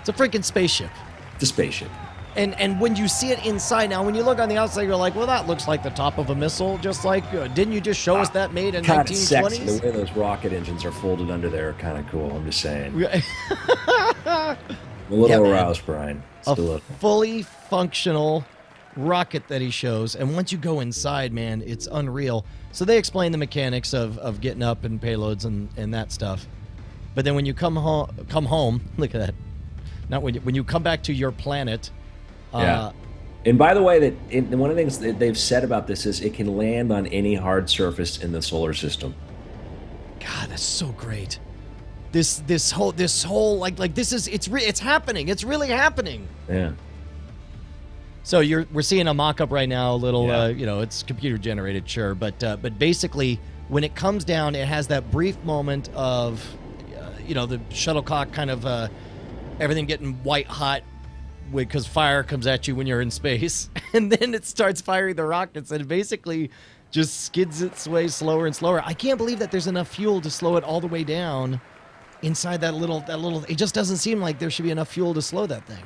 It's a freaking spaceship.
The spaceship.
And and when you see it inside now, when you look on the outside, you're like, well, that looks like the top of a missile. Just like, uh, didn't you just show us that made in
Kind of sexy.
1920s?
The way those rocket engines are folded under there are kind of cool. I'm just saying.
a
A little
Yeah,
aroused, Brian. Still a,
fully functional rocket that he shows, and once you go inside, man, it's unreal. So they explain the mechanics of, of getting up and payloads and, and that stuff. But then when you come home, come home, look at that. Not when you, when you come back to your planet.
Yeah.
Uh,
And by the way, that and one of the things that they've said about this is it can land on any hard surface in the solar system.
God, that's so great. This this whole this whole like like this is it's re- it's happening. It's really happening.
Yeah.
So you're we're seeing a mock-up right now. A little,
Yeah.
uh, you know, it's computer generated, sure, but uh, but basically, when it comes down, it has that brief moment of, uh, you know, the shuttlecock kind of uh, everything getting white hot because fire comes at you when you're in space, and then it starts firing the rockets, and basically just skids its way slower and slower. I can't believe that there's enough fuel to slow it all the way down inside that little that little. It just doesn't seem like there should be enough fuel to slow that thing.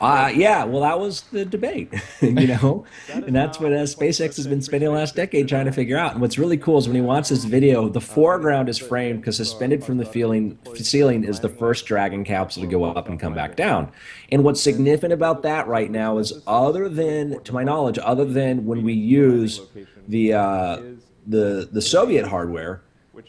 Uh, yeah, well, that was the debate, you know, and that's what uh, SpaceX has been spending the last decade trying to figure out. And what's really cool is when you watch this video, the foreground is framed because suspended from the ceiling, ceiling is the first Dragon capsule to go up and come back down. And what's significant about that right now is, other than, to my knowledge, other than when we use the uh, the the Soviet hardware,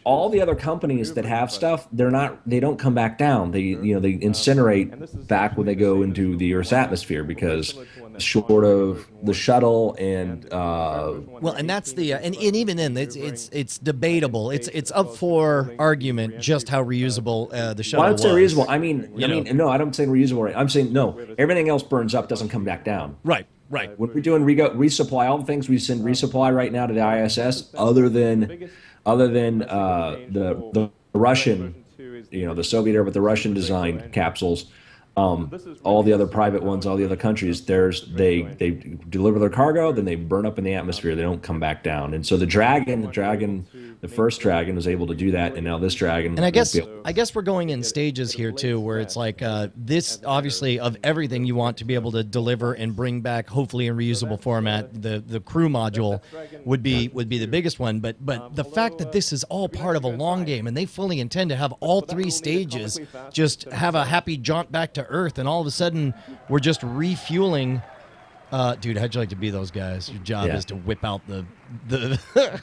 all the other companies that have stuff, they're not, they don't come back down. They, you know, they incinerate back when they go into the Earth's atmosphere because short of the shuttle and uh,
Well, and that's the uh, and, and even then it's it's it's debatable. It's it's up for argument just how reusable uh, the shuttle
well, I would say reusable. I mean,
You
I mean,
know.
no, I don't say reusable. right. I'm saying no. Everything else burns up, doesn't come back down.
Right, right.
When we're doing re- resupply, all the things we send resupply right now to the ISS, other than other than uh, the the Russian, you know, the Soviet era, but the Russian designed capsules. Um, all the other private ones, all the other countries, there's they they deliver their cargo, then they burn up in the atmosphere. They don't come back down. And so the dragon, the dragon, the first dragon was able to do that, and now this dragon.
And I guess
able-
I guess we're going in stages here too, where it's like uh, this obviously of everything you want to be able to deliver and bring back, hopefully in reusable format. The the crew module would be would be the biggest one, but but the fact that this is all part of a long game and they fully intend to have all three stages just have a happy jaunt back to Earth, and all of a sudden we're just refueling. Uh, dude, how'd you like to be those guys? Your job
Yeah.
is to whip out the the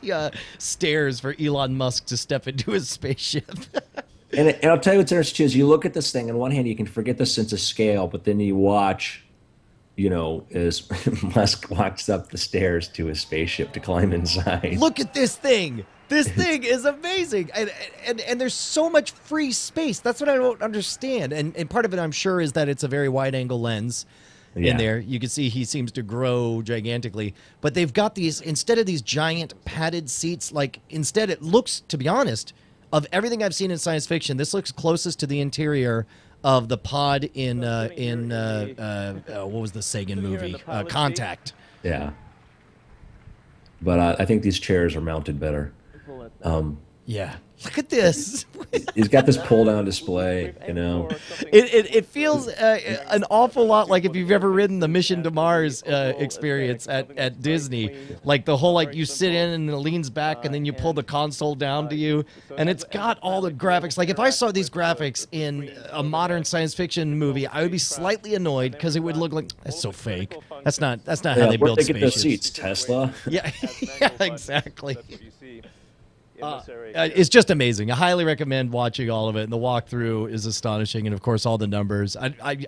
the uh, stairs for Elon Musk to step into his spaceship.
And, and I'll tell you what's interesting too is you look at this thing. On one hand, you can forget the sense of scale, but then you watch, you know, as Musk walks up the stairs to his spaceship to climb inside.
Look at this thing. This thing is amazing, and, and and there's so much free space. That's what I don't understand. And and part of it, I'm sure, is that it's a very wide angle lens.
Yeah.
In there, you can see he seems to grow gigantically. But they've got these instead of these giant padded seats. Like instead, it looks, to be honest, of everything I've seen in science fiction, this looks closest to the interior of the pod in uh, in uh, uh, uh, what was the Sagan movie? Uh, Contact.
Yeah. But uh, I think these chairs are mounted better. Um,
Yeah. Look at this.
he's got this pull down display, you know.
It, it, it feels uh, an awful lot like if you've ever ridden the Mission to Mars uh, experience at, at Disney. Like the whole, like you sit in and it leans back and then you pull the console down to you. And it's got all the graphics. Like if I saw these graphics in a modern science fiction movie, I would be slightly annoyed because it would look like, that's so fake. That's not, that's not how they build
they get those
spaceships.
seats? Tesla.
Yeah, yeah, exactly. Uh, uh, it's just amazing. I highly recommend watching all of it. And the walkthrough is astonishing, and of course, all the numbers. I, I,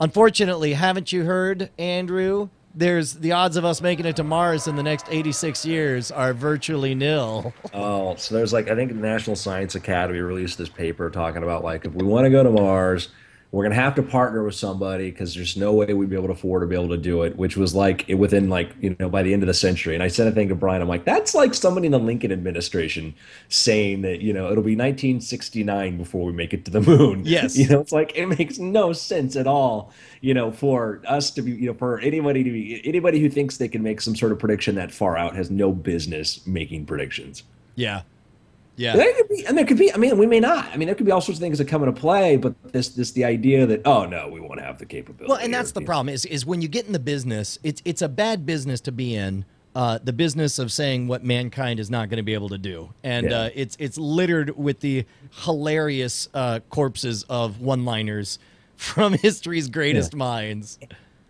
unfortunately, haven't you heard, Andrew? There's the odds of us making it to Mars in the next 86 years are virtually nil.
Oh, so there's like I think the National Science Academy released this paper talking about like if we want to go to Mars, we're gonna have to partner with somebody because there's no way we'd be able to afford to be able to do it, which was like it within like you know by the end of the century. And I said a thing to Brian, I'm like, that's like somebody in the Lincoln administration saying that you know it'll be 1969 before we make it to the moon.
Yes.
you know, it's like it makes no sense at all. You know, for us to be, you know, for anybody to be anybody who thinks they can make some sort of prediction that far out has no business making predictions.
Yeah. Yeah.
There could be, and there could be. I mean, we may not. I mean, there could be all sorts of things that come into play. But this, this, the idea that oh no, we won't have the capability.
Well, and that's
or,
the
you know.
problem is is when you get in the business, it's it's a bad business to be in. Uh, the business of saying what mankind is not going to be able to do, and
Yeah.
uh, it's it's littered with the hilarious uh, corpses of one-liners from history's greatest minds.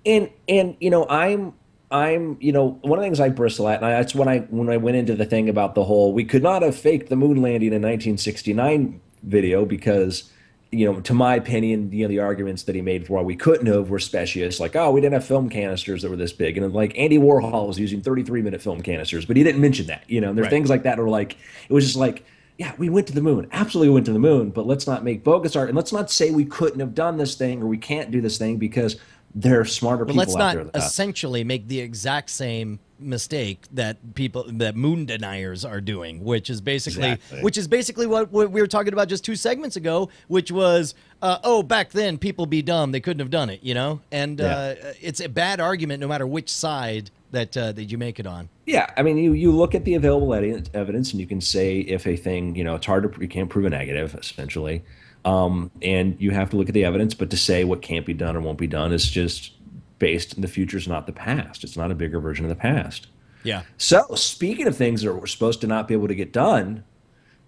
and and you know i'm i'm you know one of the things i bristle at and I, that's when i when i went into the thing about the whole we could not have faked the moon landing in 1969 video because you know to my opinion you know the arguments that he made for why we couldn't have were specious like oh we didn't have film canisters that were this big and like andy warhol was using 33 minute film canisters but he didn't mention that you know and there's
Right.
things like that were like it was just like yeah, we went to the moon. Absolutely went to the moon, but let's not make bogus art and let's not say we couldn't have done this thing or we can't do this thing because there are smarter
But
people
let's
out
not
there. That,
essentially make the exact same mistake that people that moon deniers are doing, which is basically
Exactly.
which is basically what, what we were talking about just two segments ago, which was uh, oh back then people be dumb they couldn't have done it, you know, and uh, it's a bad argument no matter which side that uh, that you make it on.
yeah, I mean, you you look at the available evidence and you can say if a thing, you know, it's hard to you can't prove a negative essentially, um, and you have to look at the evidence. But to say what can't be done or won't be done is just based in the future is not the past. It's not a bigger version of the past.
Yeah.
So, speaking of things that were supposed to not be able to get done,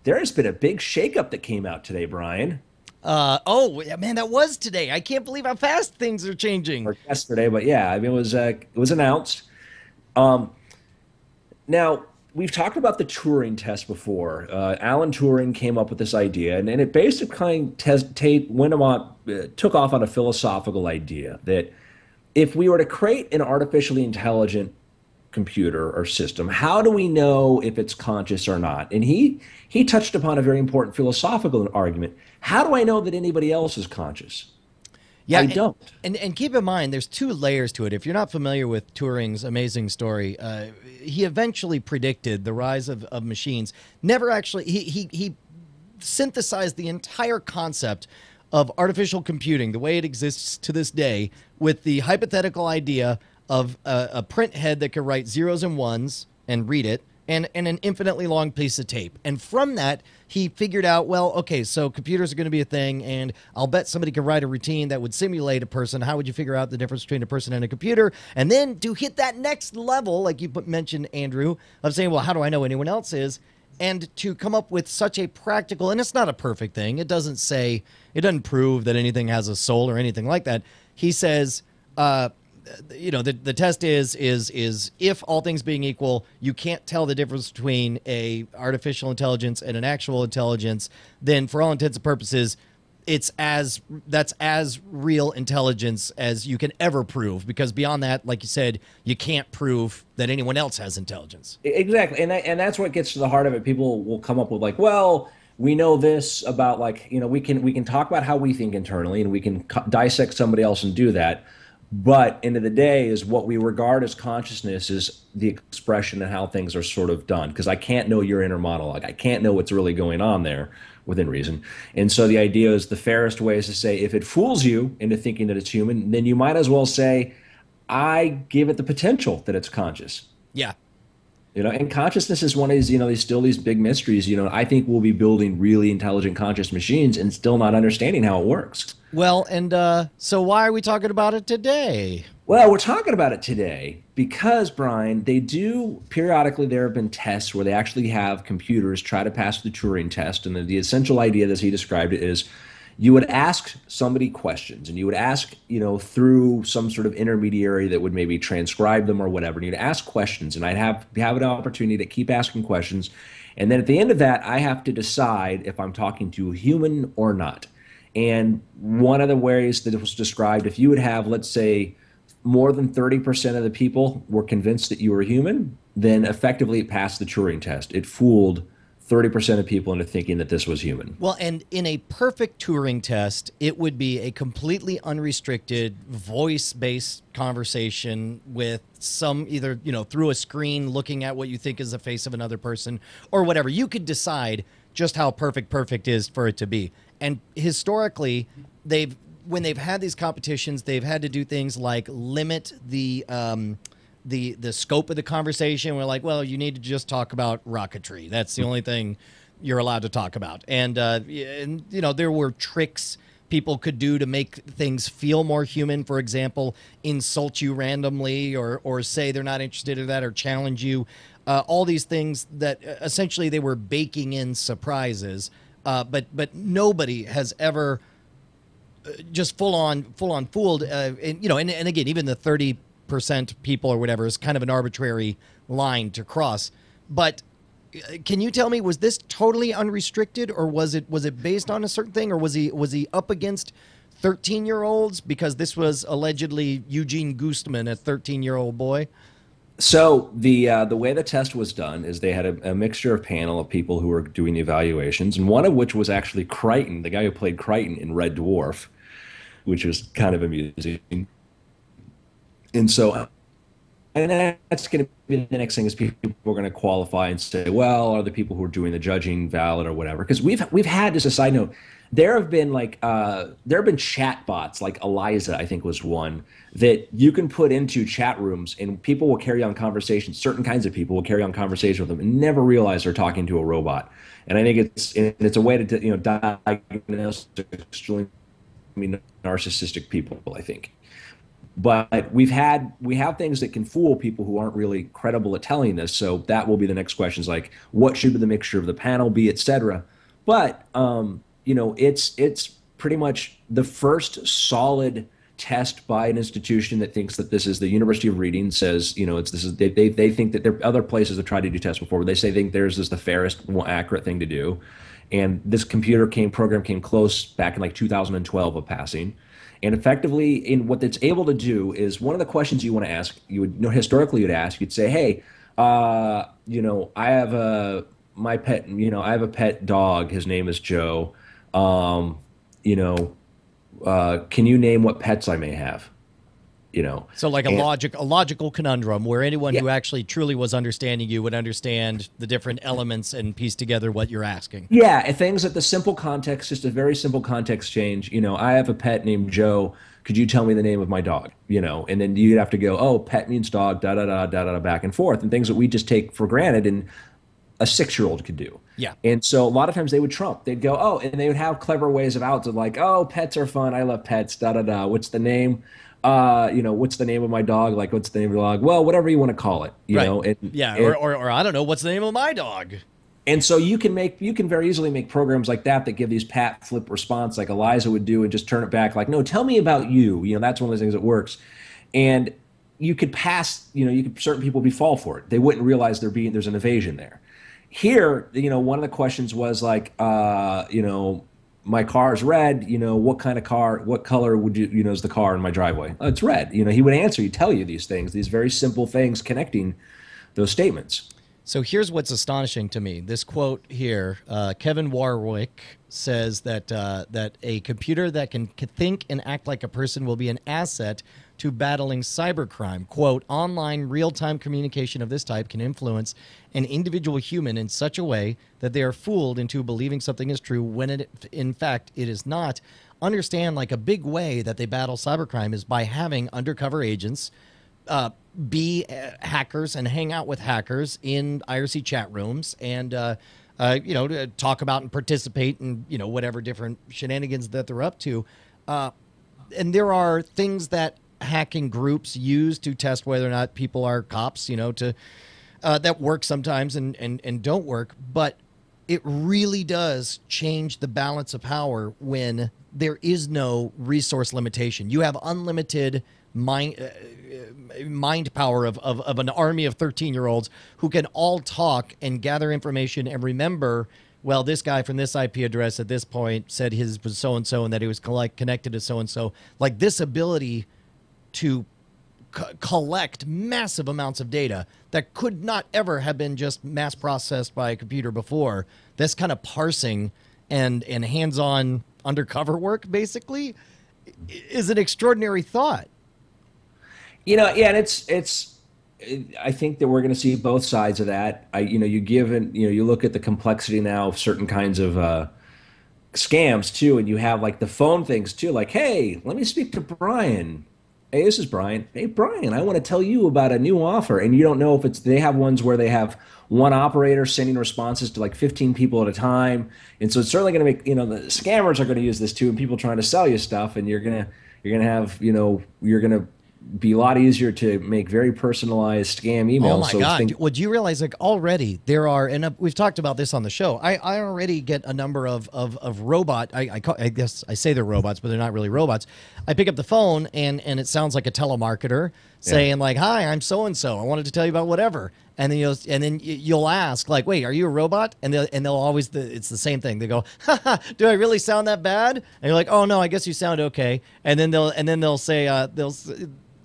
there has been a big shakeup that came out today, Brian,
Uh, oh man, that was today. I can't believe how fast things are changing.
or yesterday, but yeah, I mean, it was uh, it was announced. Um, now we've talked about the Turing test before. Uh, Alan Turing came up with this idea, and, and it basically tes- ta- went on, uh, took off on a philosophical idea that if we were to create an artificially intelligent computer or system, how do we know if it's conscious or not? And he he touched upon a very important philosophical argument. How do I know that anybody else is conscious? I
and-
don't.
And and keep in mind, there's two layers to it. If you're not familiar with Turing's amazing story, uh, he eventually predicted the rise of, of machines. Never actually, he he he synthesized the entire concept of artificial computing, the way it exists to this day, with the hypothetical idea of a, a print head that could write zeros and ones and read it, and, and an infinitely long piece of tape. And from that, he figured out, well, okay, so computers are going to be a thing, and I'll bet somebody could write a routine that would simulate a person. How would you figure out the difference between a person and a computer? And then to hit that next level, like you mentioned, Andrew, of saying, well, how do I know anyone else is? and to come up with such a practical and it's not a perfect thing it doesn't say it doesn't prove that anything has a soul or anything like that he says uh, you know the, the test is is is if all things being equal you can't tell the difference between a artificial intelligence and an actual intelligence then for all intents and purposes it's as that's as real intelligence as you can ever prove because beyond that like you said you can't prove that anyone else has intelligence
Exactly, and that, and that's what gets to the heart of it. People will come up with like, well, we know this about like you know we can we can talk about how we think internally, and we can co- dissect somebody else and do that. But end of the day is what we regard as consciousness is the expression of how things are sort of done. Because I can't know your inner monologue. I can't know what's really going on there within reason. And so the idea is the fairest way is to say if it fools you into thinking that it's human, then you might as well say, I give it the potential that it's conscious.
yeah
You know, and consciousness is one of these, you know, there's still these big mysteries. You know, I think we'll be building really intelligent conscious machines and still not understanding how it works.
Well, and uh, so why are we talking about it today?
Well, we're talking about it today because, Brian, they do periodically, there have been tests where they actually have computers try to pass the Turing test. And the, the essential idea, as he described it, is you would ask somebody questions and you would ask, you know, through some sort of intermediary that would maybe transcribe them or whatever. And you'd ask questions, and I'd have, have an opportunity to keep asking questions. And then at the end of that, I have to decide if I'm talking to a human or not. And one of the ways that it was described, if you would have, let's say, more than 30% of the people were convinced that you were human, then effectively it passed the Turing test. It fooled 30% of people into thinking that this was human.
Well, and in a perfect Turing test, it would be a completely unrestricted voice based conversation with some either, you know, through a screen looking at what you think is the face of another person or whatever. You could decide just how perfect perfect is for it to be. And historically, they've when they've had these competitions, they've had to do things like limit the um, the the scope of the conversation. We're like, well, you need to just talk about rocketry. That's the only thing you're allowed to talk about. And uh, and you know there were tricks people could do to make things feel more human. For example, insult you randomly, or or say they're not interested in that, or challenge you. Uh, all these things that uh, essentially they were baking in surprises. Uh, but but nobody has ever uh, just full on full on fooled. Uh, and, you know, and, and again, even the thirty percent people or whatever is kind of an arbitrary line to cross. But uh, can you tell me was this totally unrestricted or was it was it based on a certain thing or was he was he up against 13 year olds because this was allegedly Eugene Goostman, a 13 year old boy?
So the uh, the way the test was done is they had a, a, mixture of panel of people who were doing the evaluations, and one of which was actually Kryten, the guy who played Kryten in Red Dwarf, which was kind of amusing. And so, and that's going to be the next thing is people are going to qualify and say, well, are the people who are doing the judging valid or whatever? Because we've we've had just a side note, there have been like uh, there have been chat bots like Eliza, I think was one that you can put into chat rooms and people will carry on conversations. Certain kinds of people will carry on conversation with them and never realize they're talking to a robot. And I think it's it's a way to you know diagnose extremely narcissistic people. I think but we've had we have things that can fool people who aren't really credible at telling this so that will be the next questions like what should be the mixture of the panel be etc but um, you know it's it's pretty much the first solid test by an institution that thinks that this is the University of Reading says, you know, it's this is they they, they think that there are other places have tried to do tests before, but they say they think theirs is the fairest, more accurate thing to do. And this computer came program came close back in like 2012 of passing. And effectively, in what it's able to do is one of the questions you want to ask, you would you know, historically you'd ask, you'd say, hey, uh, you know, I have a my pet, you know, I have a pet dog. His name is Joe. Um, you know, uh, can you name what pets I may have? You know.
So like a and, logic a logical conundrum where anyone yeah. who actually truly was understanding you would understand the different elements and piece together what you're asking.
Yeah and things that the simple context just a very simple context change. You know i have a pet named joe. Could you tell me the name of my dog? You know and then you'd have to go oh pet means dog da da da da da back and forth and things that we just take for granted and a six year old could do.
Yeah.
And so a lot of times they would trump. They'd go oh and they would have clever ways of out of like oh pets are fun. I love pets da da da. What's the name uh, you know, what's the name of my dog? Like, what's the name of the dog? Well, whatever you want to call it, you
right.
know. And,
yeah, and, or, or, or I don't know, what's the name of my dog?
And so you can make you can very easily make programs like that that give these pat flip response like Eliza would do and just turn it back like, no, tell me about you. You know, that's one of the things that works. And you could pass, you know, you could certain people be fall for it. They wouldn't realize there being there's an evasion there. Here, you know, one of the questions was like, uh, you know, my car is red. You know, what kind of car, what color would you, you know, is the car in my driveway? Oh, it's red. You know, he would answer, he'd tell you these things, these very simple things connecting those statements.
So here's what's astonishing to me. This quote here, uh, Kevin Warwick says that uh, that a computer that can think and act like a person will be an asset to battling cybercrime. Quote, online real time communication of this type can influence an individual human in such a way that they are fooled into believing something is true when it, in fact, it is not. Understand, like a big way that they battle cybercrime is by having undercover agents. Uh, be uh, hackers and hang out with hackers in IRC chat rooms and uh, uh, you know to talk about and participate in you know whatever different shenanigans that they're up to. Uh, and there are things that hacking groups use to test whether or not people are cops, you know, to uh, that work sometimes and, and, and don't work. But it really does change the balance of power when there is no resource limitation. You have unlimited mind uh, mind power of, of, of an army of 13 year olds who can all talk and gather information and remember well, this guy from this IP address at this point said his was so and so and that he was connected to so and so. Like this ability to co- collect massive amounts of data that could not ever have been just mass processed by a computer before. This kind of parsing and and hands-on undercover work basically is an extraordinary thought.
You know, yeah, and it's it's. I think that we're going to see both sides of that. I, you know, you give and you know, you look at the complexity now of certain kinds of uh, scams too, and you have like the phone things too. Like, hey, let me speak to Brian. Hey, this is Brian. Hey, Brian, I want to tell you about a new offer, and you don't know if it's. They have ones where they have one operator sending responses to like 15 people at a time, and so it's certainly going to make you know the scammers are going to use this too, and people trying to sell you stuff, and you're gonna you're gonna have you know you're gonna be a lot easier to make very personalized scam emails.
Oh my
so
god!
think-
Would you realize like already there are, and uh, we've talked about this on the show. I, I already get a number of of, of robot. I, I, call, I guess I say they're robots, but they're not really robots. I pick up the phone and and it sounds like a telemarketer saying like, "Hi, I'm so and so. I wanted to tell you about whatever." And then you'll and then you'll ask like, "Wait, are you a robot?" And they'll and they'll always the, it's the same thing. They go, "Ha do I really sound that bad?" And you're like, "Oh no, I guess you sound okay." And then they'll and then they'll say uh, they'll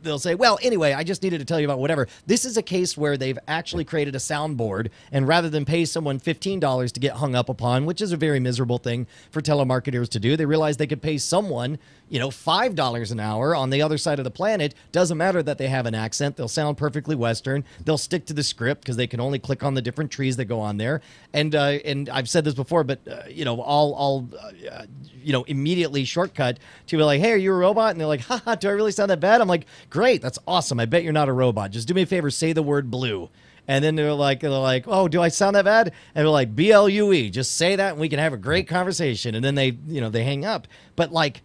they'll say, "Well, anyway, I just needed to tell you about whatever." This is a case where they've actually created a soundboard, and rather than pay someone fifteen dollars to get hung up upon, which is a very miserable thing for telemarketers to do, they realized they could pay someone, you know, five dollars an hour on the other side of the planet. Doesn't matter that they have an accent; they'll sound perfectly Western. They'll stick to the script because they can only click on the different trees that go on there. And uh, and I've said this before, but uh, you know, I'll I'll uh, you know immediately shortcut to be like, "Hey, are you a robot?" And they're like, "Haha, do I really sound that bad?" I'm like, "Great, that's awesome. I bet you're not a robot. Just do me a favor, say the word blue." And then they're like, they're like, "Oh, do I sound that bad?" And they're like, "B L U E." Just say that, and we can have a great conversation. And then they, you know, they hang up. But like,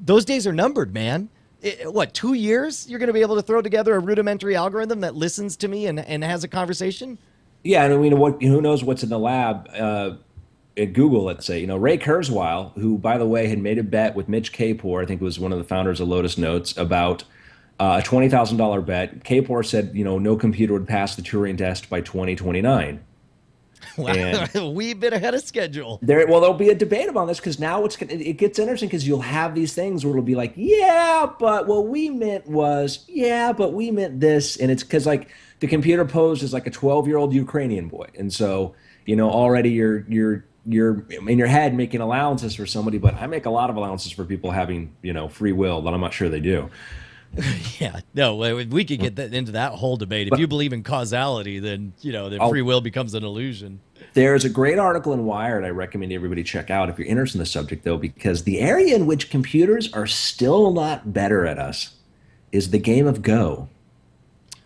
those days are numbered, man. It- what two years you're going to be able to throw together a rudimentary algorithm that listens to me and, and has a conversation?
Yeah, and I mean, what who knows what's in the lab uh, at Google? Let's say, you know, Ray Kurzweil, who by the way had made a bet with Mitch Kapor, I think was one of the founders of Lotus Notes, about uh, a twenty thousand dollar bet. Kapor said, you know, no computer would pass the Turing test by twenty twenty nine.
Wow, a wee bit ahead of schedule.
There, well, there'll be a debate about this because now it's gonna- it gets interesting because you'll have these things where it'll be like, yeah, but what we meant was, yeah, but we meant this, and it's because like the computer posed as like a twelve year old Ukrainian boy, and so you know already you're you're you're in your head making allowances for somebody, but I make a lot of allowances for people having you know free will that I'm not sure they do.
Yeah, no, we could get that into that whole debate. If you believe in causality, then you know that free will becomes an illusion.
There's a great article in Wired I recommend everybody check out if you're interested in the subject, though, because the area in which computers are still not better at us is the game of Go.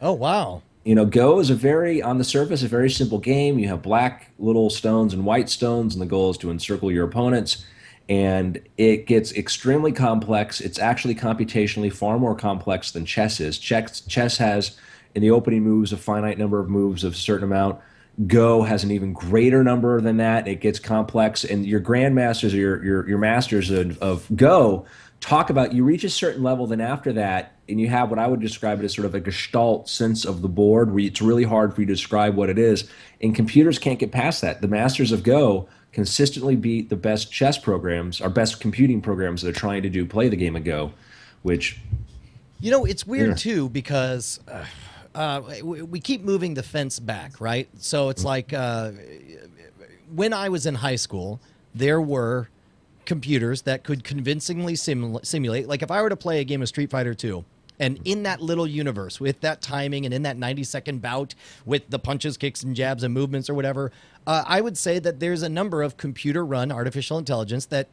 Oh wow,
You know, Go is a very, on the surface, a very simple game. You have black little stones and white stones, and the goal is to encircle your opponents. And it gets extremely complex. It's actually computationally far more complex than chess is. Chess, chess has, in the opening moves, a finite number of moves of a certain amount. Go has an even greater number than that. It gets complex, and your grandmasters or your your, your masters of, of Go talk about you reach a certain level, then after that, and you have what I would describe it as sort of a gestalt sense of the board, where it's really hard for you to describe what it is. And computers can't get past that. The masters of Go consistently beat the best chess programs, our best computing programs that are trying to do play the game of Go, which
You know, it's weird
Yeah.
too because uh, uh, we, we keep moving the fence back, right? So it's like uh, when I was in high school, there were computers that could convincingly simula- simulate. Like if I were to play a game of Street Fighter 2, and in that little universe, with that timing and in that 90 second bout with the punches, kicks, and jabs and movements or whatever, uh, I would say that there's a number of computer run artificial intelligence that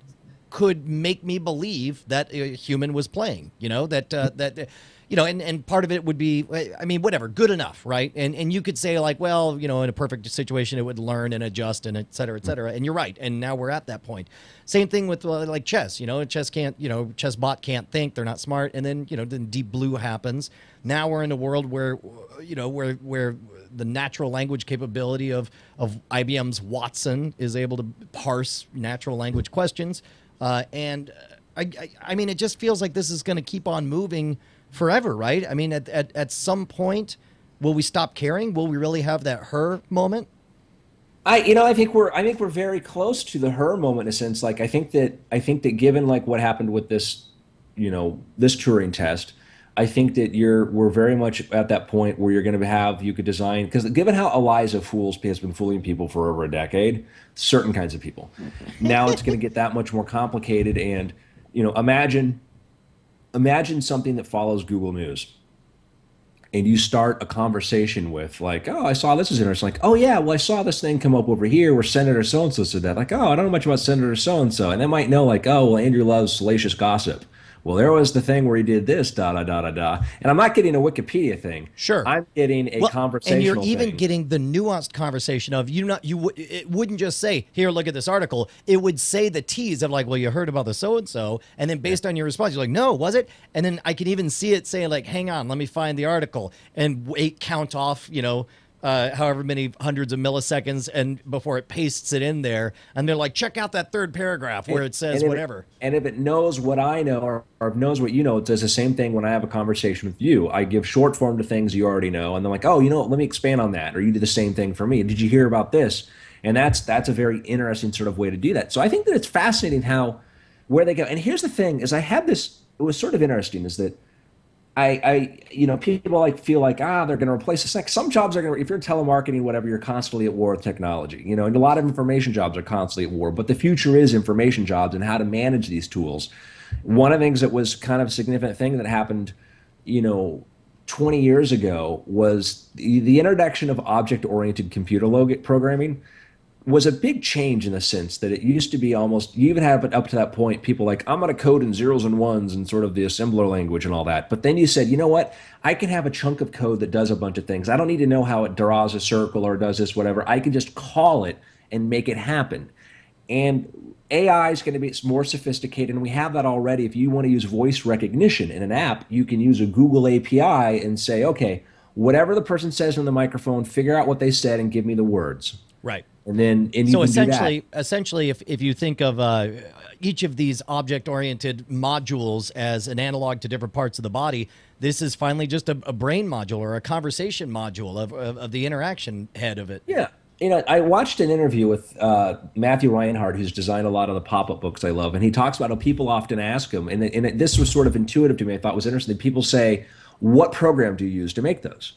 could make me believe that a human was playing. You know that uh, that you know, and, and part of it would be, I mean, whatever, good enough, right? And and you could say like, well, you know, in a perfect situation, it would learn and adjust and et cetera, et cetera. And you're right. And now we're at that point. Same thing with uh, like chess. You know, chess can't, you know, chess bot can't think. They're not smart. And then you know, then Deep Blue happens. Now we're in a world where, you know, where where the natural language capability of of IBM's Watson is able to parse natural language questions. Uh, and I, I, I mean, it just feels like this is going to keep on moving forever, right? I mean, at, at, at some point, will we stop caring? Will we really have that her moment?
I you know I think we're I think we're very close to the her moment in a sense. Like I think that I think that given like what happened with this, you know, this Turing test, I think that you're we're very much at that point where you're going to have you could design because given how Eliza Fools has been fooling people for over a decade, certain kinds of people. now it's going to get that much more complicated, and you know, imagine imagine something that follows Google News and you start a conversation with like, oh, I saw this is interesting. Like, oh yeah, well I saw this thing come up over here where Senator so and so said that. Like, oh, I don't know much about Senator so and so, and they might know like, oh, well Andrew loves salacious gossip well, there was the thing where he did this, da da da da da. And I'm not getting a Wikipedia thing.
Sure,
I'm getting a well, conversational.
And you're even
thing.
getting the nuanced conversation of you not you. It wouldn't just say here, look at this article. It would say the tease of like, well, you heard about the so and so, and then based yeah. on your response, you're like, no, was it? And then I can even see it saying like, hang on, let me find the article and wait, count off, you know, uh, however many hundreds of milliseconds and before it pastes it in there and they're like check out that third paragraph where it says
and
whatever
it, and if it knows what i know or, or knows what you know it does the same thing when i have a conversation with you. I give short form to things you already know and they're like oh you know what, let me expand on that or you do the same thing for me. Did you hear about this? And that's that's a very interesting sort of way to do that. So i think that it's fascinating how where they go. And here's the thing is i had this it was sort of interesting is that I, I, you know, people like feel like ah, they're going to replace us. Like some jobs are going to, if you're telemarketing, whatever, you're constantly at war with technology. You know, and a lot of information jobs are constantly at war. But the future is information jobs and how to manage these tools. One of the things that was kind of a significant thing that happened, you know, 20 years ago was the, the introduction of object-oriented computer log- programming was a big change in the sense that it used to be almost you even have it up to that point people like i'm going to code in zeros and ones and sort of the assembler language and all that. But then you said you know what? I can have a chunk of code that does a bunch of things. I don't need to know how it draws a circle or does this whatever. I can just call it and make it happen. And ai is going to be more sophisticated and we have that already. If you want to use voice recognition in an app you can use a google api and say okay whatever the person says in the microphone figure out what they said and give me the words.
Right
and then and
so essentially essentially if, if you think of uh, each of these object oriented modules as an analog to different parts of the body this is finally just a, a brain module or a conversation module of, of, of, the interaction head of it.
Yeah. You know i watched an interview with uh, matthew reinhart who's designed a lot of the pop-up books i love and he talks about how people often ask him and, and this was sort of intuitive to me. I thought was interesting people say what program do you use to make those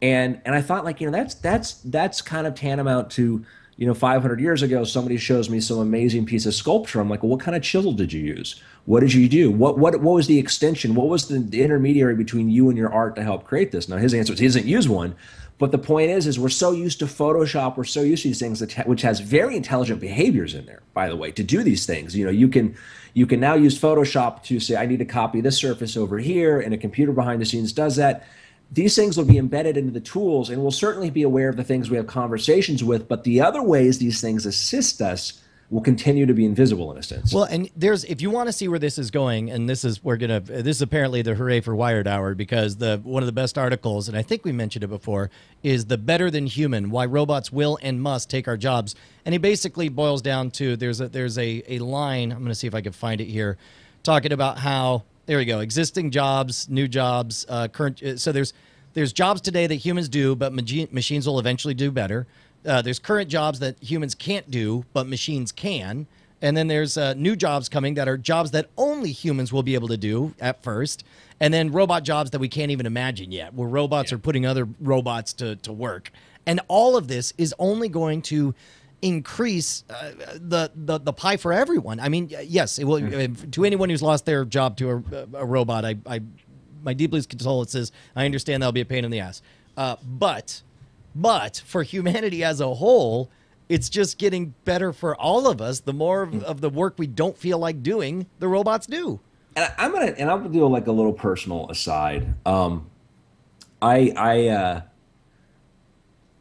and and I thought like you know that's that's that's kind of tantamount to you know 500 years ago somebody shows me some amazing piece of sculpture. I'm like well what kind of chisel did you use? What did you do? What what what was the extension? What was the, the intermediary between you and your art to help create this? Now his answer is he doesn't use one but the point is is we're so used to Photoshop we're so used to these things that which has very intelligent behaviors in there by the way to do these things. You know you can you can now use Photoshop to say I need to copy this surface over here and a computer behind the scenes does that these things will be embedded into the tools and we'll certainly be aware of the things we have conversations with but the other ways these things assist us will continue to be invisible in a sense.
Well and there's if you want to see where this is going and this is we're gonna this is apparently the hooray for wired hour because the one of the best articles and i think we mentioned it before is the better than human why robots will and must take our jobs. And he basically boils down to there's a there's a, a line i'm gonna see if i can find it here talking about how there we go. Existing jobs, new jobs, uh, current. Uh, so there's there's jobs today that humans do, but machines will eventually do better. Uh, there's current jobs that humans can't do, but machines can. And then there's uh, new jobs coming that are jobs that only humans will be able to do at first. And then robot jobs that we can't even imagine yet, where robots yeah. are putting other robots to, to work. And all of this is only going to increase uh, the, the the pie for everyone. I mean, yes, it will mm. to anyone who's lost their job to a, a robot. I, I my deepest condolences. I understand that'll be a pain in the ass. Uh, but but for humanity as a whole, it's just getting better for all of us. The more of, of the work we don't feel like doing, the robots do.
And I'm gonna and I'm gonna do like a little personal aside. Um, I I uh,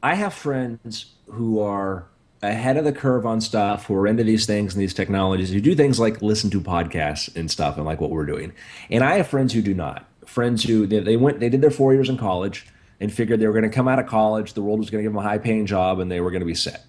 I have friends who are ahead of the curve on stuff who are into these things and these technologies who do things like listen to podcasts and stuff and like what we're doing. And i have friends who do not. Friends who they, they went they did their four years in college and figured they were going to come out of college the world was going to give them a high paying job and they were going to be set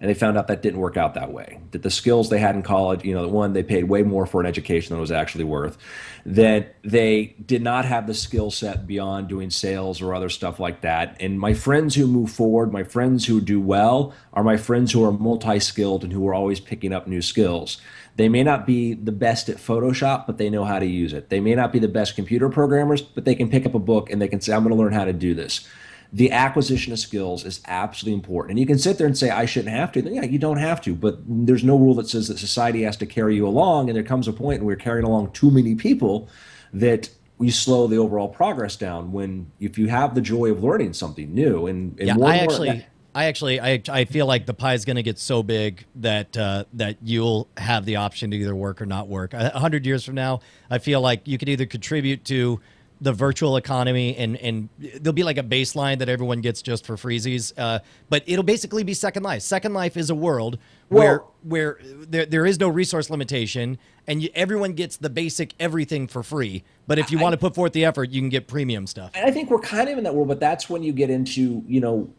and they found out that didn't work out that way. That the skills they had in college, you know, the one they paid way more for an education than it was actually worth. That they did not have the skill set beyond doing sales or other stuff like that. And my friends who move forward, my friends who do well, are my friends who are multi-skilled and who are always picking up new skills. They may not be the best at Photoshop, but they know how to use it. They may not be the best computer programmers, but they can pick up a book and they can say, I'm going to learn how to do this the acquisition of skills is absolutely important. And you can sit there and say, I shouldn't have to. Then, Yeah, you don't have to, but there's no rule that says that society has to carry you along. And there comes a point when we're carrying along too many people that we slow the overall progress down when if you have the joy of learning something new and, and
yeah,
more
I
more-
actually, I actually, I, I feel like the pie is going to get so big that uh, that you'll have the option to either work or not work. A a hundred years from now, I feel like you could either contribute to the virtual economy and and there'll be like a baseline that everyone gets just for freezies. Uh, but it'll basically be Second Life. Second Life is a world where
Well-
where there, there is no resource limitation and you, everyone gets the basic everything for free. But if you want to put forth the effort, you can get premium stuff.
and I think we're kind of in that world, but that's when you get into, you know,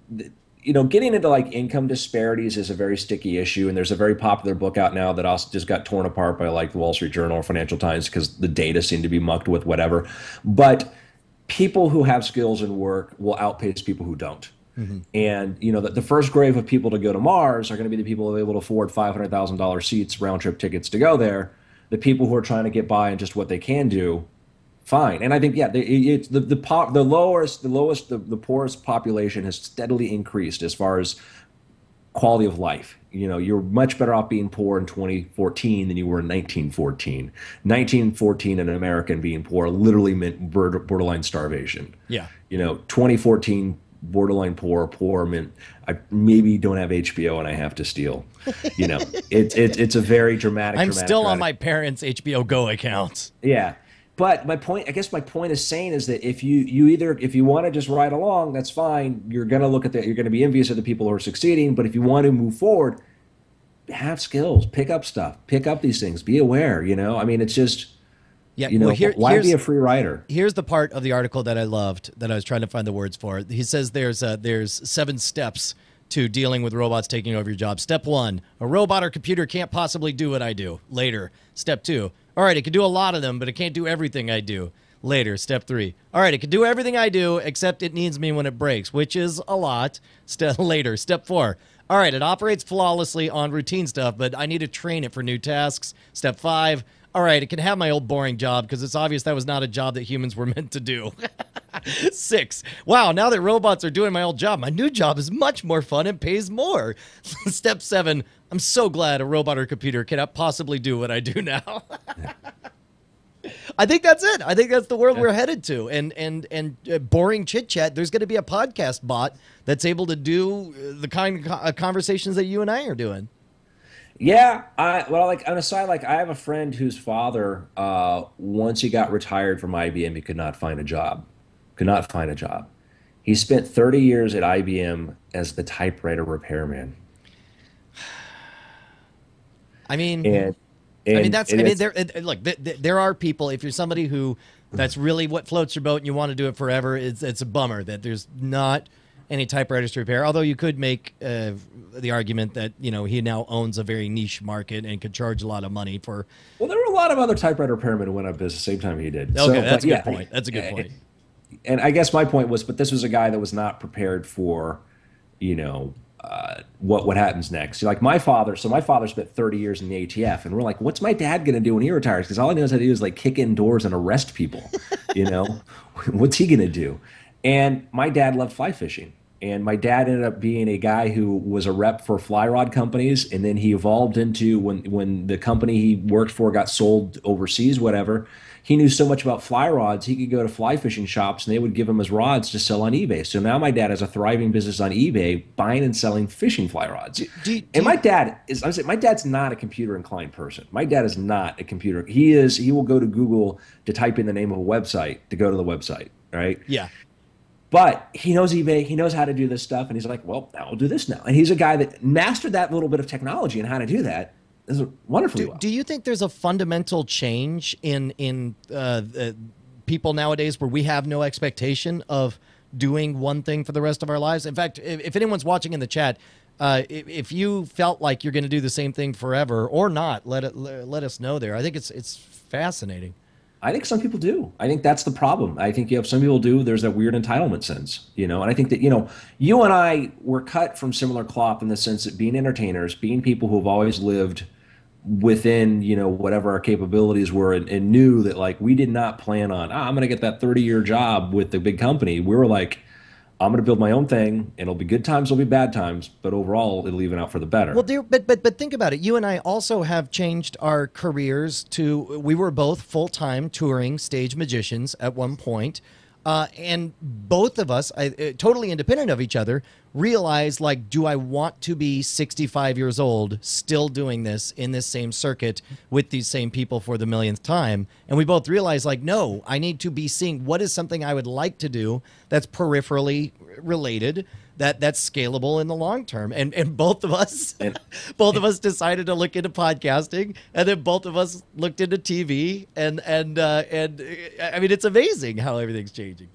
you know, getting into like income disparities is a very sticky issue. And there's a very popular book out now that also just got torn apart by like the Wall Street Journal or Financial Times because the data seemed to be mucked with whatever. But people who have skills and work will outpace people who don't. Mm-hmm. And you know, the, the first grave of people to go to Mars are going to be the people who are able to afford five hundred thousand dollars seats, round trip tickets to go there. The people who are trying to get by and just what they can do fine. And I think yeah, the, it's the the pop, the lowest, the lowest, the, the poorest population has steadily increased as far as quality of life. You know, you're much better off being poor in 2014 than you were in 1914. 1914, an American being poor literally meant border- borderline starvation.
Yeah.
You know, 2014 borderline poor, poor meant I maybe don't have HBO and I have to steal. You know, it's it's it's a very dramatic.
I'm
dramatic,
still on my parents' HBO Go account.
yeah. But my point, I guess my point is saying is that if you you either if you want to just ride along, that's fine. You're gonna look at that. You're gonna be envious of the people who are succeeding. But if you want to move forward, have skills, pick up stuff, pick up these things, be aware. You know, I mean, it's just
Yeah,
you know,
well, here,
why be a free rider?
here's the part of the article that I loved that I was trying to find the words for. He says there's uh, there's seven steps to dealing with robots taking over your job. Step one: a robot or computer can't possibly do what I do. Later. Step two: all right, it can do a lot of them, but it can't do everything I do. Later. Step three: all right, it can do everything I do except it needs me when it breaks, which is a lot. Step later. Step four: all right, it operates flawlessly on routine stuff, but I need to train it for new tasks. Step five. All right, it can have my old boring job because it's obvious that was not a job that humans were meant to do. Six. Wow, now that robots are doing my old job, my new job is much more fun and pays more. Step seven. I'm so glad a robot or computer cannot possibly do what I do now. I think that's it. I think that's the world we're headed to. And and and uh, boring chit chat. There's going to be a podcast bot that's able to do uh, the kind of uh, conversations that you and I are doing.
Yeah, I well, like on a side, like I have a friend whose father, uh, once he got retired from IBM, he could not find a job, could not find a job. He spent 30 years at IBM as the typewriter repairman,
I mean,
and, and
I mean, that's. I mean, there. Look, th- th- there are people. If you're somebody who that's really what floats your boat and you want to do it forever, it's it's a bummer that there's not any typewriters to repair. Although you could make uh, the argument that you know he now owns a very niche market and could charge a lot of money for.
well, there were a lot of other typewriter repairmen who went up at the same time he did.
Okay,
So,
that's
but
a good
yeah,
point. That's a good point.
And I guess my point was, but this was a guy that was not prepared for, you know, uh, what what happens next. Like my father, so my father spent 30 years in the ATF, and we're like, what's my dad gonna do when he retires? Because all he knows how to do is like kick in doors and arrest people. You know, what's he gonna do? And my dad loved fly fishing. And my dad ended up being a guy who was a rep for fly rod companies, and then he evolved into when when the company he worked for got sold overseas, whatever. He knew so much about fly rods, he could go to fly fishing shops and they would give him his rods to sell on eBay. So now my dad has a thriving business on eBay buying and selling fishing fly rods.
do you- do
and my dad is I'm saying my dad's not a computer inclined person. My dad is not a computer. He is he will go to Google to type in the name of a website to go to the website, right?
Yeah.
But he knows eBay, he knows how to do this stuff, and he's like, well, I'll do this now. And he's a guy that mastered that little bit of technology and how to do that. Is wonderfully
Do,
well.
do you think there's a fundamental change in in uh, uh, people nowadays where we have no expectation of doing one thing for the rest of our lives? In fact, if, if anyone's watching in the chat, Uh, if, if you felt like you're going to do the same thing forever or not, let it let us know there. I think it's it's fascinating.
I think some people do. I think that's the problem. I think you have some people do. There's that weird entitlement sense, you know. And I think that you know, you and I were cut from similar cloth in the sense that being entertainers, being people who have always lived within you know whatever our capabilities were and, and knew that like we did not plan on ah, i'm going to get that 30 year job with the big company. We were like i'm going to build my own thing. And it'll be good times it'll be bad times but overall it'll even out for the better.
Well dear, but but but think about it. You and i also have changed our careers to we were both full-time touring stage magicians at one point uh, and both of us, I, uh, totally independent of each other, realized like, do I want to be 65 years old still doing this in this same circuit with these same people for the millionth time? And we both realized like, no, I need to be seeing what is something I would like to do that's peripherally related that that's scalable in the long term. And and both of us, and, both of us decided to look into podcasting, and then both of us looked into TV, and and uh, and I mean, it's amazing how everything's changing.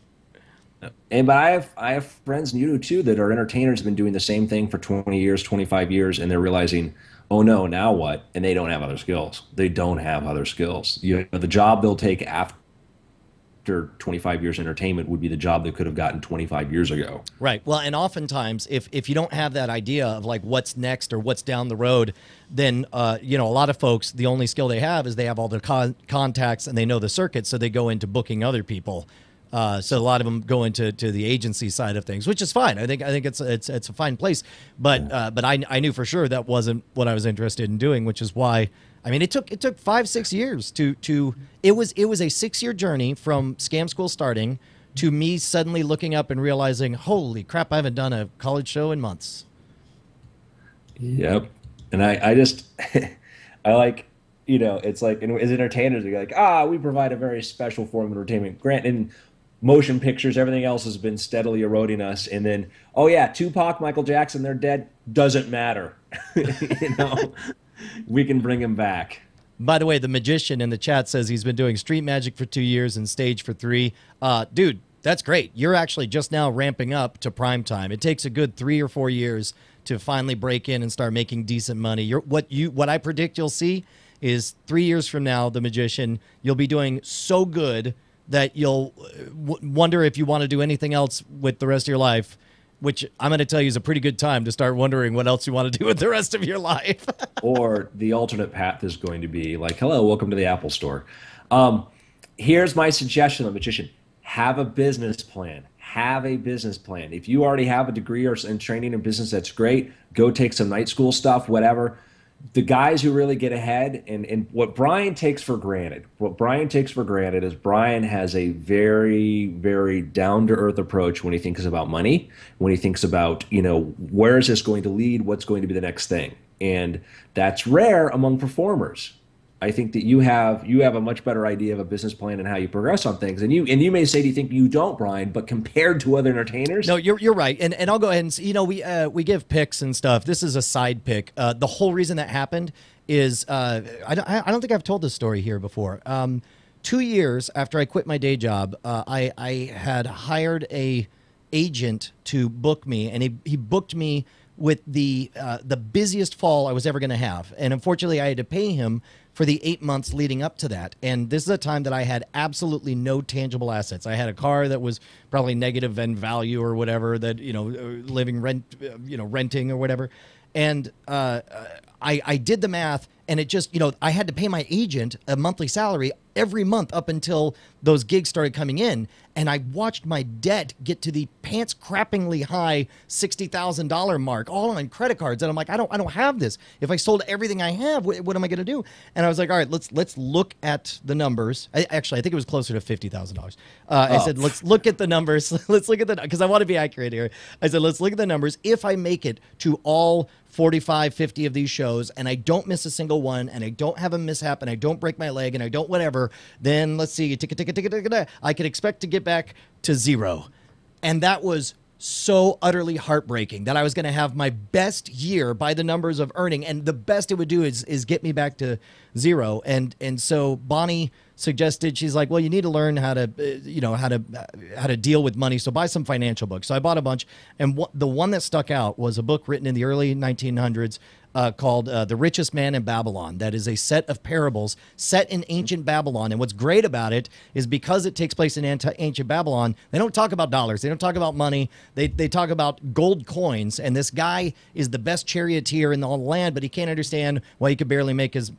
And but I have I have friends and you do too that are entertainers have been doing the same thing for 20 years, 25 years, and they're realizing, oh no, now what? And they don't have other skills. They don't have other skills. You know, the job they'll take after after 25 years entertainment would be the job they could have gotten 25 years ago.
Right. Well, and oftentimes if if you don't have that idea of like what's next or what's down the road, then uh, you know a lot of folks the only skill they have is they have all their con- contacts and they know the circuit, so they go into booking other people. Uh, so a lot of them go into to the agency side of things, which is fine. I think I think it's it's it's a fine place. But uh, but I I knew for sure that wasn't what I was interested in doing, which is why I mean, it took it took five six years to to it was it was a six year journey from scam school starting to me suddenly looking up and realizing, holy crap, I haven't done a college show in months.
Yep, and I I just I like you know it's like as entertainers we're like ah we provide a very special form of entertainment. Grant in motion pictures, everything else has been steadily eroding us, and then oh yeah, Tupac, Michael Jackson, they're dead. Doesn't matter, you know we can bring him back.
By the way, the magician in the chat says he's been doing street magic for two years and stage for three. Uh, dude, that's great. You're actually just now ramping up to prime time. It takes a good three or four years to finally break in and start making decent money. You're, what you what I predict you'll see is three years from now, the magician, you'll be doing so good that you'll uh, wonder if you want to do anything else with the rest of your life which I'm going to tell you is a pretty good time to start wondering what else you want to do with the rest of your life.
or the alternate path is going to be like, hello, welcome to the Apple Store. Um, here's my suggestion, the magician have a business plan. Have a business plan. If you already have a degree or in training in business, that's great. Go take some night school stuff, whatever the guys who really get ahead and, and what Brian takes for granted, what Brian takes for granted is Brian has a very, very down to earth approach when he thinks about money, when he thinks about, you know, where is this going to lead? What's going to be the next thing? And that's rare among performers. I think that you have you have a much better idea of a business plan and how you progress on things. And you and you may say, do you think you don't, Brian? But compared to other entertainers,
no, you're you're right. And and I'll go ahead and you know we uh, we give picks and stuff. This is a side pick. Uh, the whole reason that happened is uh, I don't I don't think I've told this story here before. Um, two years after I quit my day job, uh, I I had hired a agent to book me, and he he booked me with the uh, the busiest fall I was ever going to have. And unfortunately, I had to pay him for the eight months leading up to that. And this is a time that I had absolutely no tangible assets. I had a car that was probably negative in value or whatever that, you know, uh, living rent, uh, you know, renting or whatever. And uh, I, I did the math and it just, you know, I had to pay my agent a monthly salary every month up until those gigs started coming in. And I watched my debt get to the pants crappingly high $60,000 mark, all on credit cards. And I'm like, I don't, I don't have this. If I sold everything I have, what, what am I going to do? And I was like, all right, let's, let's look at the numbers. I, actually, I think it was closer to $50,000. Uh, oh. I said, let's look at the numbers. let's look at the, because I want to be accurate here. I said, let's look at the numbers. If I make it to all 45, 50 of these shows and I don't miss a single one and I don't have a mishap and I don't break my leg and I don't whatever, then let's see, ticket, ticket, ticket, ticket, I could expect to get back to zero. And that was so utterly heartbreaking that I was going to have my best year by the numbers of earning, and the best it would do is is get me back to zero. And and so Bonnie suggested she's like, well, you need to learn how to, uh, you know, how to uh, how to deal with money. So buy some financial books. So I bought a bunch, and the one that stuck out was a book written in the early 1900s uh, called uh, The Richest Man in Babylon. That is a set of parables set in ancient Babylon. And what's great about it is because it takes place in ancient Babylon, they don't talk about dollars, they don't talk about money, they, they talk about gold coins. And this guy is the best charioteer in the whole land, but he can't understand why he could barely make his,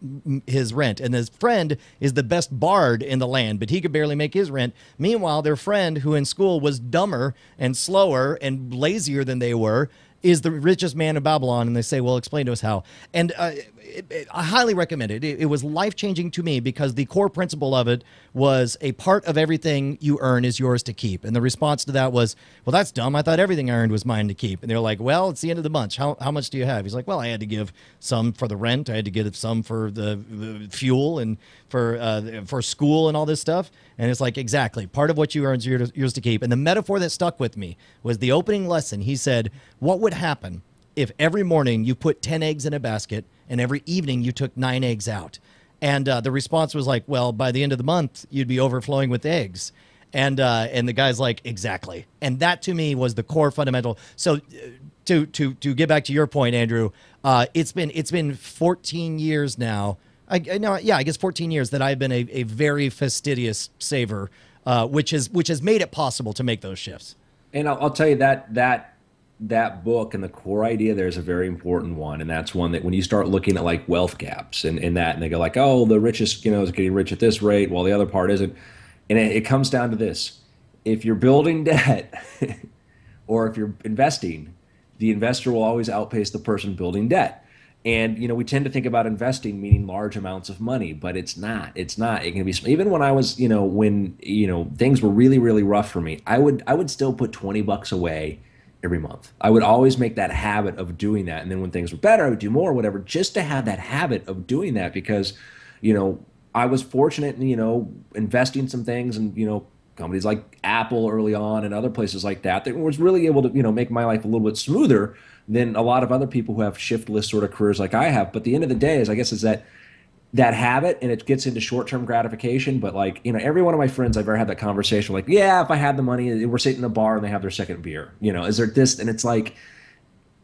his rent. And his friend is the best bard in the land, but he could barely make his rent. Meanwhile, their friend, who in school was dumber and slower and lazier than they were, is the richest man in Babylon, and they say, "Well, explain to us how." And uh, it, it, I highly recommend it. It, it was life changing to me because the core principle of it was a part of everything you earn is yours to keep. And the response to that was, "Well, that's dumb. I thought everything I earned was mine to keep." And they're like, "Well, it's the end of the month. How how much do you have?" He's like, "Well, I had to give some for the rent. I had to give some for the, the fuel and for uh, for school and all this stuff." And it's like, exactly. Part of what you earn is yours to keep. And the metaphor that stuck with me was the opening lesson. He said, What would happen if every morning you put 10 eggs in a basket and every evening you took nine eggs out? And uh, the response was like, Well, by the end of the month, you'd be overflowing with eggs. And, uh, and the guy's like, Exactly. And that to me was the core fundamental. So, uh, to, to, to get back to your point, Andrew, uh, it's been it's been 14 years now I, I know, yeah, I guess 14 years that I've been a, a very fastidious saver, uh, which has which has made it possible to make those shifts.
And I'll, I'll, tell you that that that book and the core idea there is a very important one, and that's one that when you start looking at like wealth gaps and, and that, and they go like, oh, the richest, you know, is getting rich at this rate, while the other part isn't, and it, it comes down to this: if you're building debt, or if you're investing, the investor will always outpace the person building debt and you know, we tend to think about investing meaning large amounts of money, but it's not. It's not. It can be even when I was, you know, when you know things were really, really rough for me. I would, I would still put twenty bucks away every month. I would always make that habit of doing that, and then when things were better, I would do more, whatever, just to have that habit of doing that because, you know, I was fortunate in you know investing some things and you know companies like Apple early on and other places like that that was really able to you know make my life a little bit smoother than a lot of other people who have shiftless sort of careers like I have. But the end of the day is, I guess, is that that habit and it gets into short-term gratification but like you know every one of my friends i've ever had that conversation like yeah if i had the money we're sitting in a bar and they have their second beer you know is there this? And it's like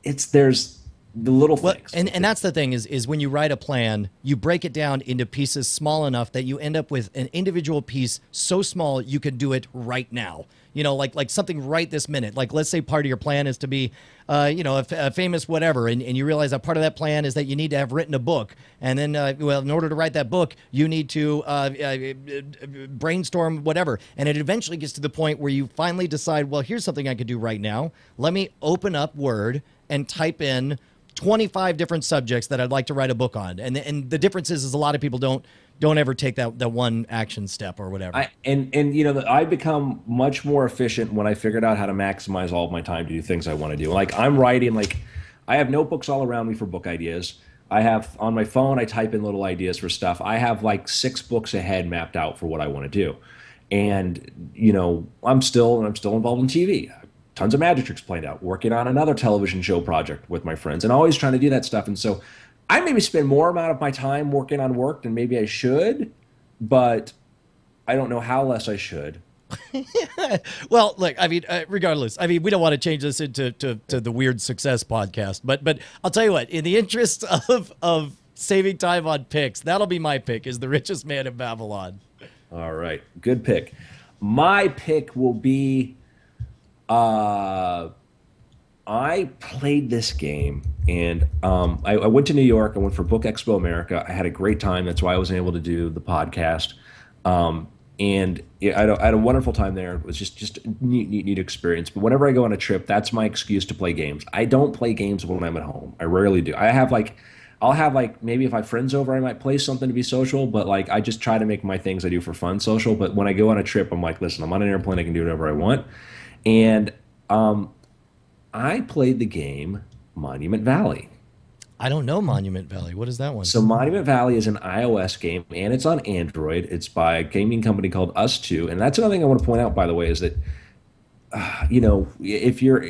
it's there's the little well, things.
and, and that's the thing is is when you write a plan you break it down into pieces small enough that you end up with an individual piece so small you can do it right now you know, like like something right this minute. Like let's say part of your plan is to be, uh, you know, a, famous whatever, and, and you realize that part of that plan is that you need to have written a book, and then uh, well, in order to write that book, you need to uh, uh brainstorm whatever, and it eventually gets to the point where you finally decide, well, here's something I could do right now. Let me open up Word and type in 25 different subjects that I'd like to write a book on. And and the difference is, is a lot of people don't don't ever take that that one action step or whatever.
I, and and you know, I become much more efficient when I figured out how to maximize all of my time to do things I want to do. Like I'm writing, like I have notebooks all around me for book ideas. I have on my phone, I type in little ideas for stuff. I have like six books ahead mapped out for what I want to do. And you know, I'm still I'm still involved in TV. Tons of magic tricks played out, working on another television show project with my friends, and always trying to do that stuff. And so I maybe spend more amount of my time working on work than maybe I should, but I don't know how less I should.
well, look, I mean, uh, regardless, I mean, we don't want to change this into to, to the weird success podcast, but but I'll tell you what, in the interest of of saving time on picks, that'll be my pick is the richest man in Babylon.
All right, good pick. My pick will be uh I played this game and um, I, I, went to New York. I went for Book Expo America. I had a great time. That's why I was able to do the podcast. Um, and I had, a, I had, a wonderful time there. It was just just neat, neat, neat experience. But whenever I go on a trip, that's my excuse to play games. I don't play games when I'm at home. I rarely do. I have like, I'll have like maybe if I have friends over, I might play something to be social. But like, I just try to make my things I do for fun social. But when I go on a trip, I'm like, listen, I'm on an airplane. I can do whatever I want. And um, I played the game Monument Valley.
I don't know Monument Valley. What is that one?
So Monument Valley is an iOS game and it's on Android. It's by a gaming company called ustwo. And that's another thing I want to point out, by the way, is that uh, you know if you're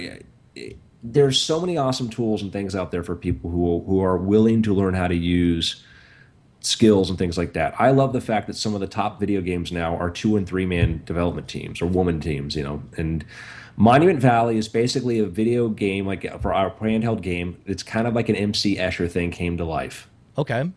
there's so many awesome tools and things out there for people who who are willing to learn how to use skills and things like that. I love the fact that some of the top video games now are two and three man development teams or woman teams, you know, and Monument Valley is basically a video game like for our handheld game. It's kind of like an MC Escher thing came to life.
Okay.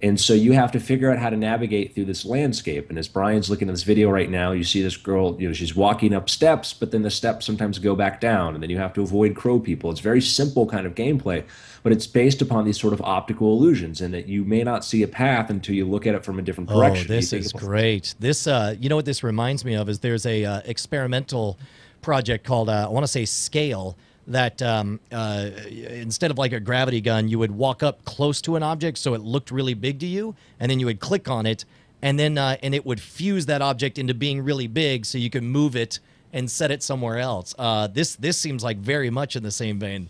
And so you have to figure out how to navigate through this landscape. And as Brian's looking at this video right now, you see this girl, you know, she's walking up steps, but then the steps sometimes go back down, and then you have to avoid crow people. It's very simple kind of gameplay, but it's based upon these sort of optical illusions, and that you may not see a path until you look at it from a different direction.
Oh, this is great. This, uh, you know what this reminds me of is there's a uh, experimental project called uh, I want to say Scale that um, uh, instead of like a gravity gun, you would walk up close to an object so it looked really big to you, and then you would click on it, and then uh, and it would fuse that object into being really big, so you could move it and set it somewhere else. Uh, this this seems like very much in the same vein.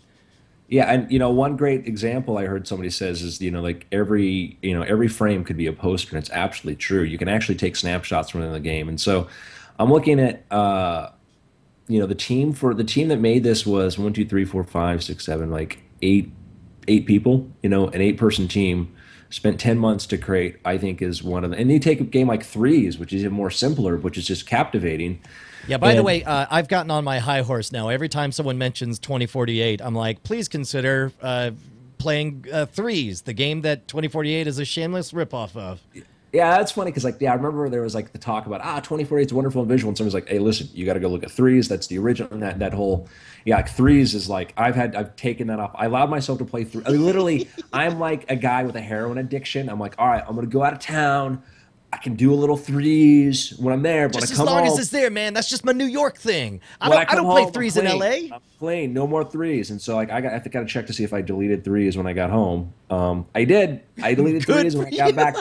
Yeah, and you know, one great example I heard somebody says is, you know, like every, you know, every frame could be a poster, and it's absolutely true. You can actually take snapshots from the game, and so I'm looking at, uh, you know, the team for the team that made this was one, two, three, four, five, six, seven, like eight, eight people. You know, an eight-person team spent 10 months to create. I think is one of them and you take a game like Threes, which is even more simpler, which is just captivating.
Yeah, by the way, uh, I've gotten on my high horse now. Every time someone mentions 2048, I'm like, please consider uh, playing uh, Threes, the game that 2048 is a shameless ripoff of.
Yeah, that's funny because like yeah, I remember there was like the talk about ah 2048 is wonderful and visual, and someone's like, hey, listen, you got to go look at threes. That's the original. And that that whole yeah, like threes is like I've had I've taken that off. I allowed myself to play through. I mean, literally, I'm like a guy with a heroin addiction. I'm like, all right, I'm gonna go out of town. I can do a little threes when I'm there, but
Just
I
as long
home,
as it's there, man. That's just my New York thing. I don't, I,
come
don't play
home,
threes in. LA.
I'm playing no more threes, and so like I got I I got to check to see if I deleted threes when I got home. Um, I did. I deleted threes when I got back.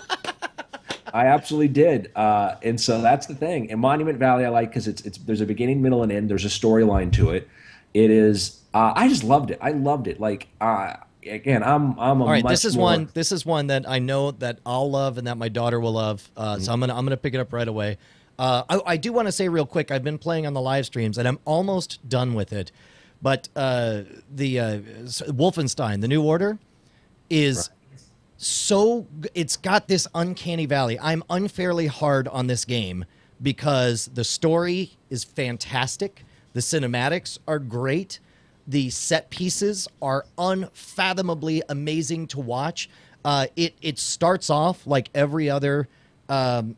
I absolutely did, uh, and so that's the thing. And Monument Valley, I like because it's it's there's a beginning, middle, and end. There's a storyline to it. It is. Uh, I just loved it. I loved it. Like uh, again, I'm I'm a
All right, this is
more-
one. This is one that I know that I'll love and that my daughter will love. Uh,
Mm-hmm.
So I'm gonna I'm gonna pick it up right away. Uh, I, I do want to say real quick. I've been playing on the live streams and I'm almost done with it. But uh, the uh, Wolfenstein, the New Order, is so it's got this uncanny valley. I'm unfairly hard on this game because the story is fantastic, the cinematics are great, the set pieces are unfathomably amazing to watch. Uh, it it starts off like every other um,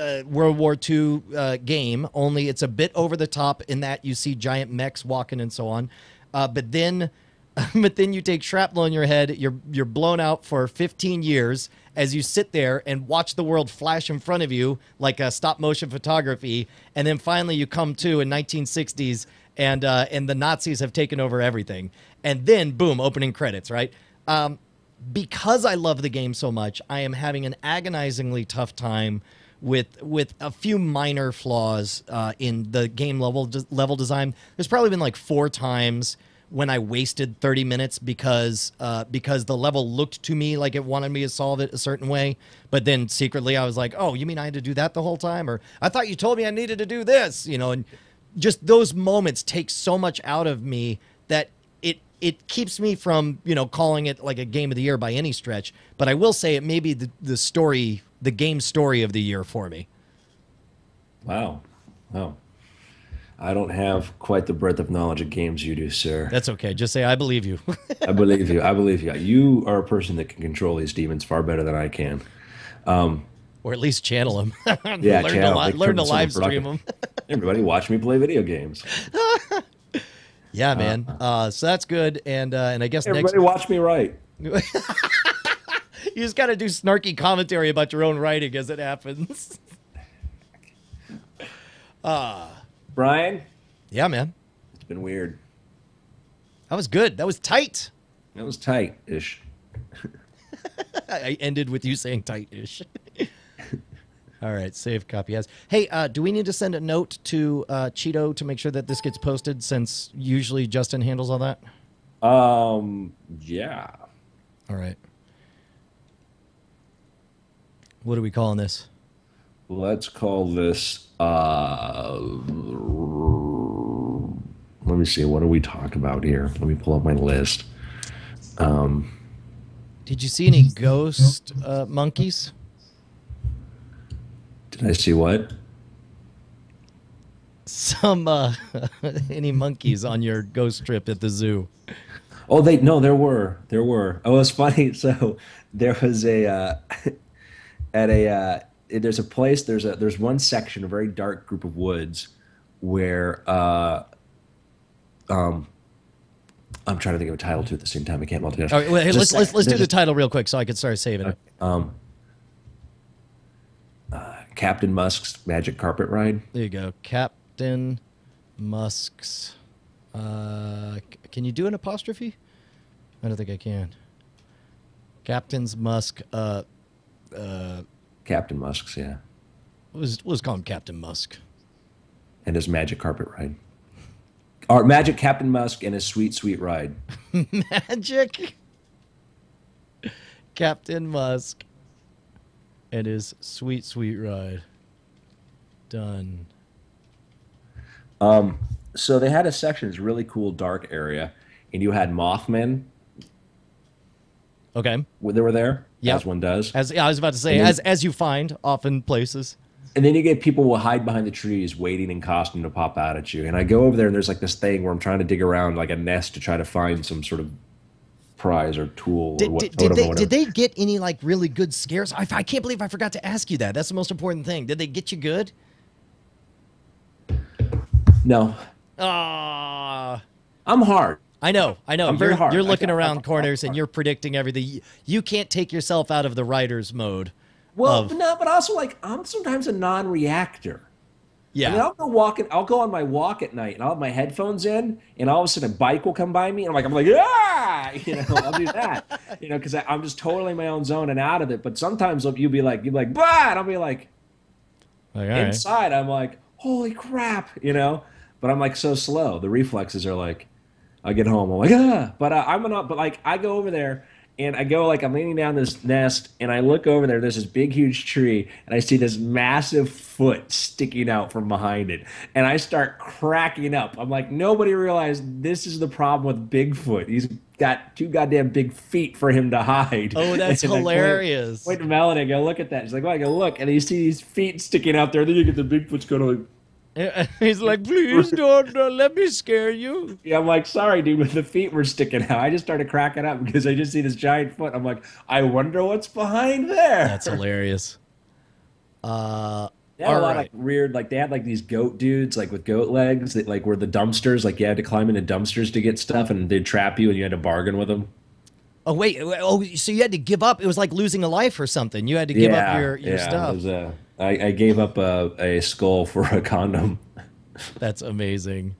uh, World War II uh, game, only it's a bit over the top in that you see giant mechs walking and so on. Uh, but then, but then you take shrapnel in your head. You're you're blown out for 15 years as you sit there and watch the world flash in front of you like a stop motion photography. And then finally, you come to in 1960s, and uh, and the Nazis have taken over everything. And then, boom, opening credits. Right. Um, because I love the game so much, I am having an agonizingly tough time with with a few minor flaws uh, in the game level level design. There's probably been like four times when I wasted 30 minutes because uh, because the level looked to me like it wanted me to solve it a certain way, but then secretly I was like, oh, you mean I had to do that the whole time, or I thought you told me I needed to do this, you know, and just those moments take so much out of me that it it keeps me from you know calling it like a game of the year by any stretch. But I will say it may be the, the story, the game story of the year for me.
Wow, wow. I don't have quite the breadth of knowledge of games you do, sir.
That's okay. Just say I believe you.
I believe you. I believe you. You are a person that can control these demons far better than I can.
or at least channel them.
Yeah,
learn
channel,
to, li- learn to live stream them.
Everybody, watch me play video games.
yeah, man. Uh, so that's good. And uh, and I guess
Everybody,
next
watch me write.
you just got to do snarky commentary about your own writing as it happens.
Brian,
yeah, man.
it's been weird.
That was good. That was tight.
That was tight-ish.
I I ended with you saying tight-ish. All right, save copy as. Hey, uh, do we need to send a note to uh, Cheeto to make sure that this gets posted? Since usually Justin handles all that.
Um, yeah.
All right. What are we calling this?
Let's call this. Uh, let me see. What do we talk about here? Let me pull up my list. Um,
Did you see any ghost uh, monkeys?
Did I see what?
Some uh, any monkeys on your ghost trip at the zoo?
Oh, they no, there were, there were. Oh, it was funny. So there was a uh, at a uh, there's a place there's a there's one section a very dark group of woods where uh, um I'm trying to think of a title to at the same time. I can't multitask.
All right, well, hey, let's let's, let's do the title real quick so I can start saving it.
um, uh, Captain Musk's Magic Carpet Ride.
There you go, Captain Musk's. Uh, can you do an apostrophe? I don't think I can. Captain's Musk. Uh, uh,
Captain Musk's, yeah,
was was call him Captain Musk?
and his Magic Carpet Ride. Or Magic Captain Musk and his Sweet Sweet Ride.
Magic. Captain Musk and his sweet, sweet ride. Done.
Um, so they had a section, this really cool dark area, and you had Mothman.
Okay.
when they were there,
Yep.
as one does.
As yeah, I was about to say,
then-
as as you find often places.
And then you get people will hide behind the trees waiting in costume to pop out at you. And I go over there and there's like this thing where I'm trying to dig around like a nest to try to find some sort of prize or tool or
Did,
what,
did, did they did they get any like really good scares? I, I can't believe I forgot to ask you that. That's the most important thing. Did they get you good?
No.
Ah.
I'm hard.
I know, I know.
I'm
you're,
hard.
You're looking
can't-
around
I'm-
corners and you're predicting everything. You, you can't take yourself out of the writer's mode.
Well,
of-
no, but also like I'm sometimes a non-reactor.
Yeah.
I mean, I'll go walking. I'll go on my walk at night, and I'll have my headphones in, and all of a sudden a bike will come by me, and I'm like, I'm like, ah, you know, I'll do that, you know, because I'm just totally in my own zone and out of it. But sometimes you'll be like, you'll be like, bah, and I'll be like,
Like, all right.
inside, I'm like, holy crap, you know. But I'm like so slow. The reflexes are like, I get home, I'm like, ah. But uh, I'm not. But like, I go over there. And I go like I'm leaning down this nest, and I look over there. There's this big, huge tree, and I see this massive foot sticking out from behind it, and I start cracking up. I'm like, nobody realized this is the problem with Bigfoot. He's got two goddamn big feet for him to hide.
Oh, that's
And
hilarious.
Wait to Melanie, go look at that. She's like, well, I go look, and you see these feet sticking out there. Then you get the Bigfoot's going to like,
He's like, please don't uh, let me scare you.
yeah. I'm like, sorry, dude, but the feet were sticking out. I just started cracking up because I just see this giant foot. I'm like, I wonder what's behind there.
That's hilarious. Uh,
They had a lot of
Alright.
like, weird, like they had like these goat dudes, like with goat legs, that like were the dumpsters. Like you had to climb into dumpsters to get stuff, and they'd trap you, and you had to bargain with them.
oh wait, oh, so you had to give up? It was like losing a life or something. You had to give up your your
yeah, It
stuff.
was, uh, I, I gave up a, a skull for a condom.
That's amazing.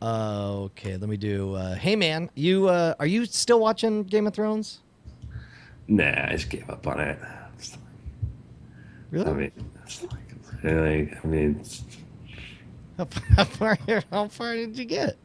Uh, okay, let me do. Uh, hey man, you uh, are you still watching Game of Thrones?
Nah, I just gave up on it.
Really?
I mean, like, really, I mean,
how far? How far did you get?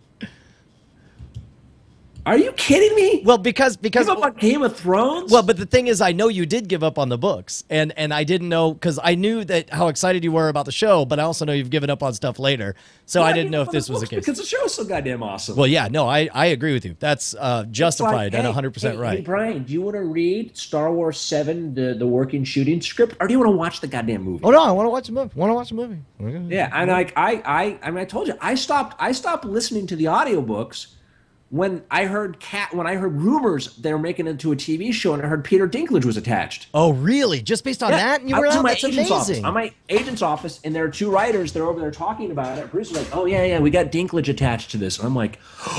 Are you kidding me?
Well, because because
Give up on Game of Thrones?
Well, but the thing is, I know you did give up on the books, and and I didn't know because I knew that how excited you were about the show, but I also know you've given up on stuff later, so I didn't know if this was the case.
because the show's so goddamn awesome.
Well, yeah, no, I I agree with you. That's uh,
It's like,
justified and
hey,
100 percent
hey,
right.
Hey, Brian, do you want to read Star Wars Seven, the the working shooting script, or do you want to watch the goddamn movie?
oh no, I want to watch the movie. Want to watch the movie?
Yeah, and like I, I, I mean, I told you, I stopped, I stopped listening to the audiobooks when I heard cat, when I heard rumors they were making it into a TV show, and I heard Peter Dinklage was attached.
Oh really? Just based on
Yeah,
that, and you
I
were
in
out.
my
That's
agent's office. I'm my agent's office, and there are two writers. They're over there talking about it. Bruce is like, "Oh yeah, yeah, we got Dinklage attached to this," and I'm like,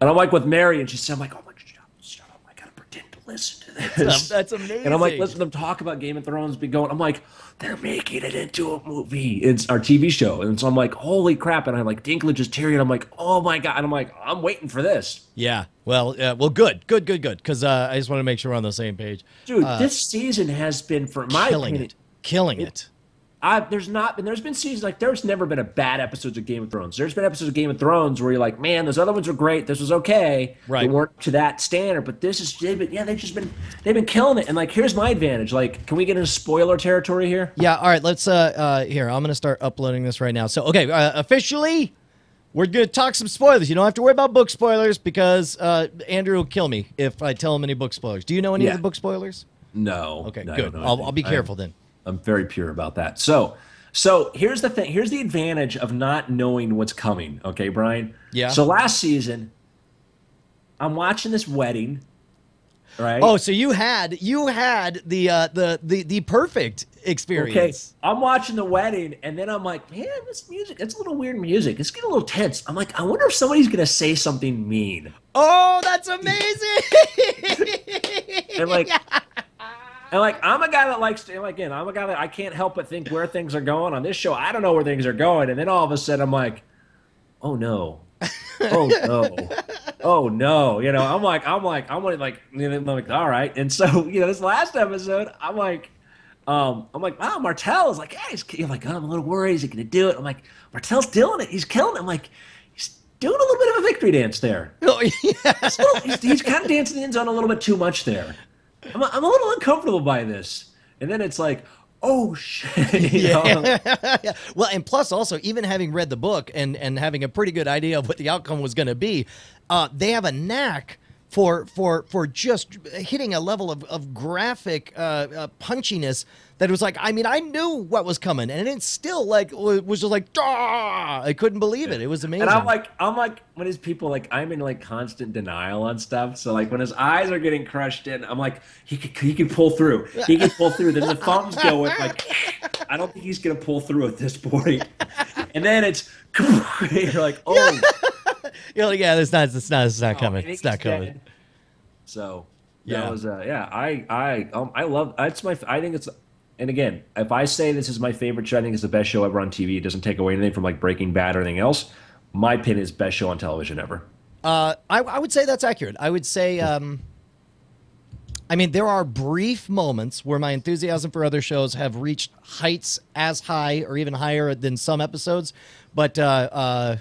and I'm like with Mary, and she said, "I'm like, oh my, god, shut up, I gotta pretend to listen to.
That's amazing.
And I'm like, listen to them talk about Game of Thrones be going. I'm like, they're making it into a movie. It's our TV show. And so I'm like, holy crap. And I'm like, Dinklage is Tyrion. I'm like, oh my God. And I'm like, I'm waiting for this.
Yeah. Well, uh, well, good, good, good, good. Because uh, I just want to make sure we're on the same page.
Dude, this season has been, for my
Killing
opinion,
it, killing it.
I, there's not been, there's been seasons like there's never been a bad episodes of Game of Thrones. There's been episodes of Game of Thrones where you're like, man, those other ones were great. This was okay.
Right.
They weren't to that standard, but this is, they've been, yeah, they've just been, they've been killing it. And like, here's my advantage. Like, can we get into spoiler territory here?
Yeah. All right. Let's. Uh, uh, here, I'm gonna start uploading this right now. So, okay. Uh, officially, We're going to talk some spoilers. You don't have to worry about book spoilers because uh, Andrew will kill me if I tell him any book spoilers. Do you know any
Yeah.
of the book spoilers?
No.
Okay,
I don't
good. I'll. I'll be careful then.
I'm very pure about that. So, so here's the thing. Here's the advantage of not knowing what's coming. Okay, Brian.
Yeah.
So last season, I'm watching this wedding, right?
Oh, so you had you had the uh, the the the perfect
okay.
experience.
I'm watching the wedding, and then I'm like, man, this music. It's a little weird music. It's getting a little tense. I'm like, I wonder if somebody's gonna say something mean.
Oh, that's amazing!
And like, and like, I'm a guy that likes to. and Again, I'm a guy that I can't help but think where things are going on this show. I don't know where things are going, and then all of a sudden, I'm like, oh no, oh no, oh no. You know, I'm like, I'm like, I'm like, you know, I'm like, all right. And so, you know, this last episode, I'm like. Um, I'm like, wow, Martell is like, hey, he's you're like, oh, I'm a little worried. Is he gonna do it? I'm like, Martell's doing it. He's killing it. I'm like, he's doing a little bit of a victory dance there.
oh, yeah.
He's, he's, he's kind of dancing the end zone a little bit too much there. I'm, I'm a little uncomfortable by this. And then it's like, oh shit.
Yeah. Well, and plus also even having read the book and and having a pretty good idea of what the outcome was going to be, uh, they have a knack for for for just hitting a level of of graphic uh, uh, punchiness that was like I mean I knew what was coming and it still like wa- was just like "Dah!" I couldn't believe it. It was amazing.
And I'm like, I'm like, when his people like, I'm in like constant denial on stuff. So like, when his eyes are getting crushed in, I'm like, he could, he can pull through. He can pull through. Then the thumbs go in. Like, I don't think he's gonna pull through at this point. And then it's, you're like, oh,
You're like, yeah, it's not it's not it's not
Oh,
coming. It's not coming.
dead. So
Yeah.
that was uh, yeah. I I um I love that's my I think it's and again if I say this is my favorite show I think it's the best show ever on TV. It doesn't take away anything from like Breaking Bad or anything else. My pin is best show on television ever.
Uh, I, I would say that's accurate. I would say, um, I mean, there are brief moments where my enthusiasm for other shows have reached heights as high or even higher than some episodes. But, uh, uh,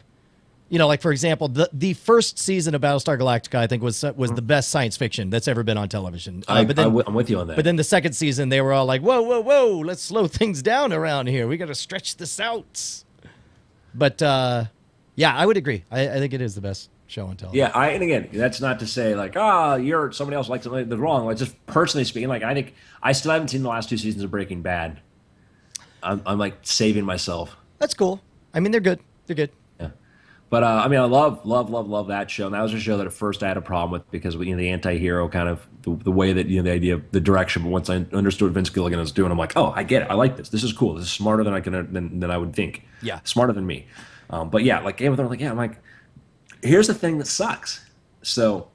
you know, like for example, the the first season of Battlestar Galactica, I think was was the best science fiction that's ever been on television. Uh,
I,
but then,
I w- I'm with you on that.
but then the second season, they were all like, "Whoa, whoa, whoa! Let's slow things down around here. We got to stretch this out." But uh, yeah, I would agree. I, I think it is the best show on television.
yeah, I and again that's not to say like ah you're somebody else likes something that's wrong. Like just personally speaking, like I think I still haven't seen the last two seasons of Breaking Bad. I'm I'm like saving myself.
That's cool. I mean, they're good. They're good.
But uh, I mean, I love, love, love, love that show. And that was a show that at first I had a problem with because you know the anti-hero kind of the, the way that you know the idea of the direction. But once I understood Vince Gilligan was doing, I'm like, oh, I get it. I like this. This is cool. This is smarter than I can than, than I would think.
Yeah.
smarter than me. Um, but yeah, like Game of Thrones, like yeah, I'm like, here's the thing that sucks. So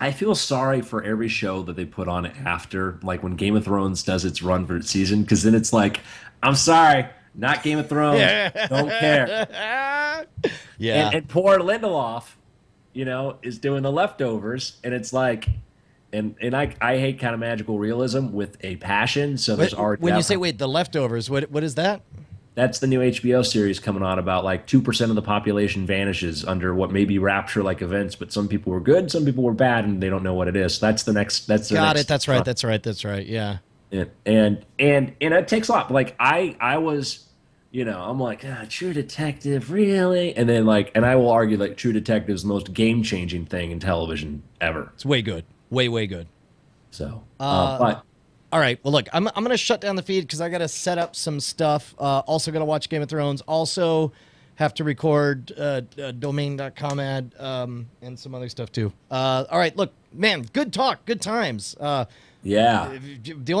I feel sorry for every show that they put on after, like when Game of Thrones does its run for its season, because then it's like, I'm sorry, not Game of Thrones, don't care.
Yeah.
And, and poor Lindelof, you know, is doing the leftovers, and it's like, and and I I hate kind of magical realism with a passion. So there's already
when you say wait, the leftovers, what what is that?
that's the new HBO series coming on about like two percent of the population vanishes under what may be rapture-like events, but some people were good, some people were bad, and they don't know what it is. So that's the next. That's the
Got
next
it. That's right. That's right. That's right. Yeah.
And and and and it takes a lot. Like I I was, you know, I'm like ah, True Detective, really? And then like, and I will argue like True Detective is the most game changing thing in television ever.
It's way good. Way way good.
So, uh,
Uh,
but
All right. Well, look, I'm, I'm going to shut down the feed because I got to set up some stuff. Uh, also, got to watch Game of Thrones. Also, have to record uh, uh, domain.com ad um, and some other stuff too. Uh, all right. Look, man, good talk. Good times. Uh,
yeah.
the only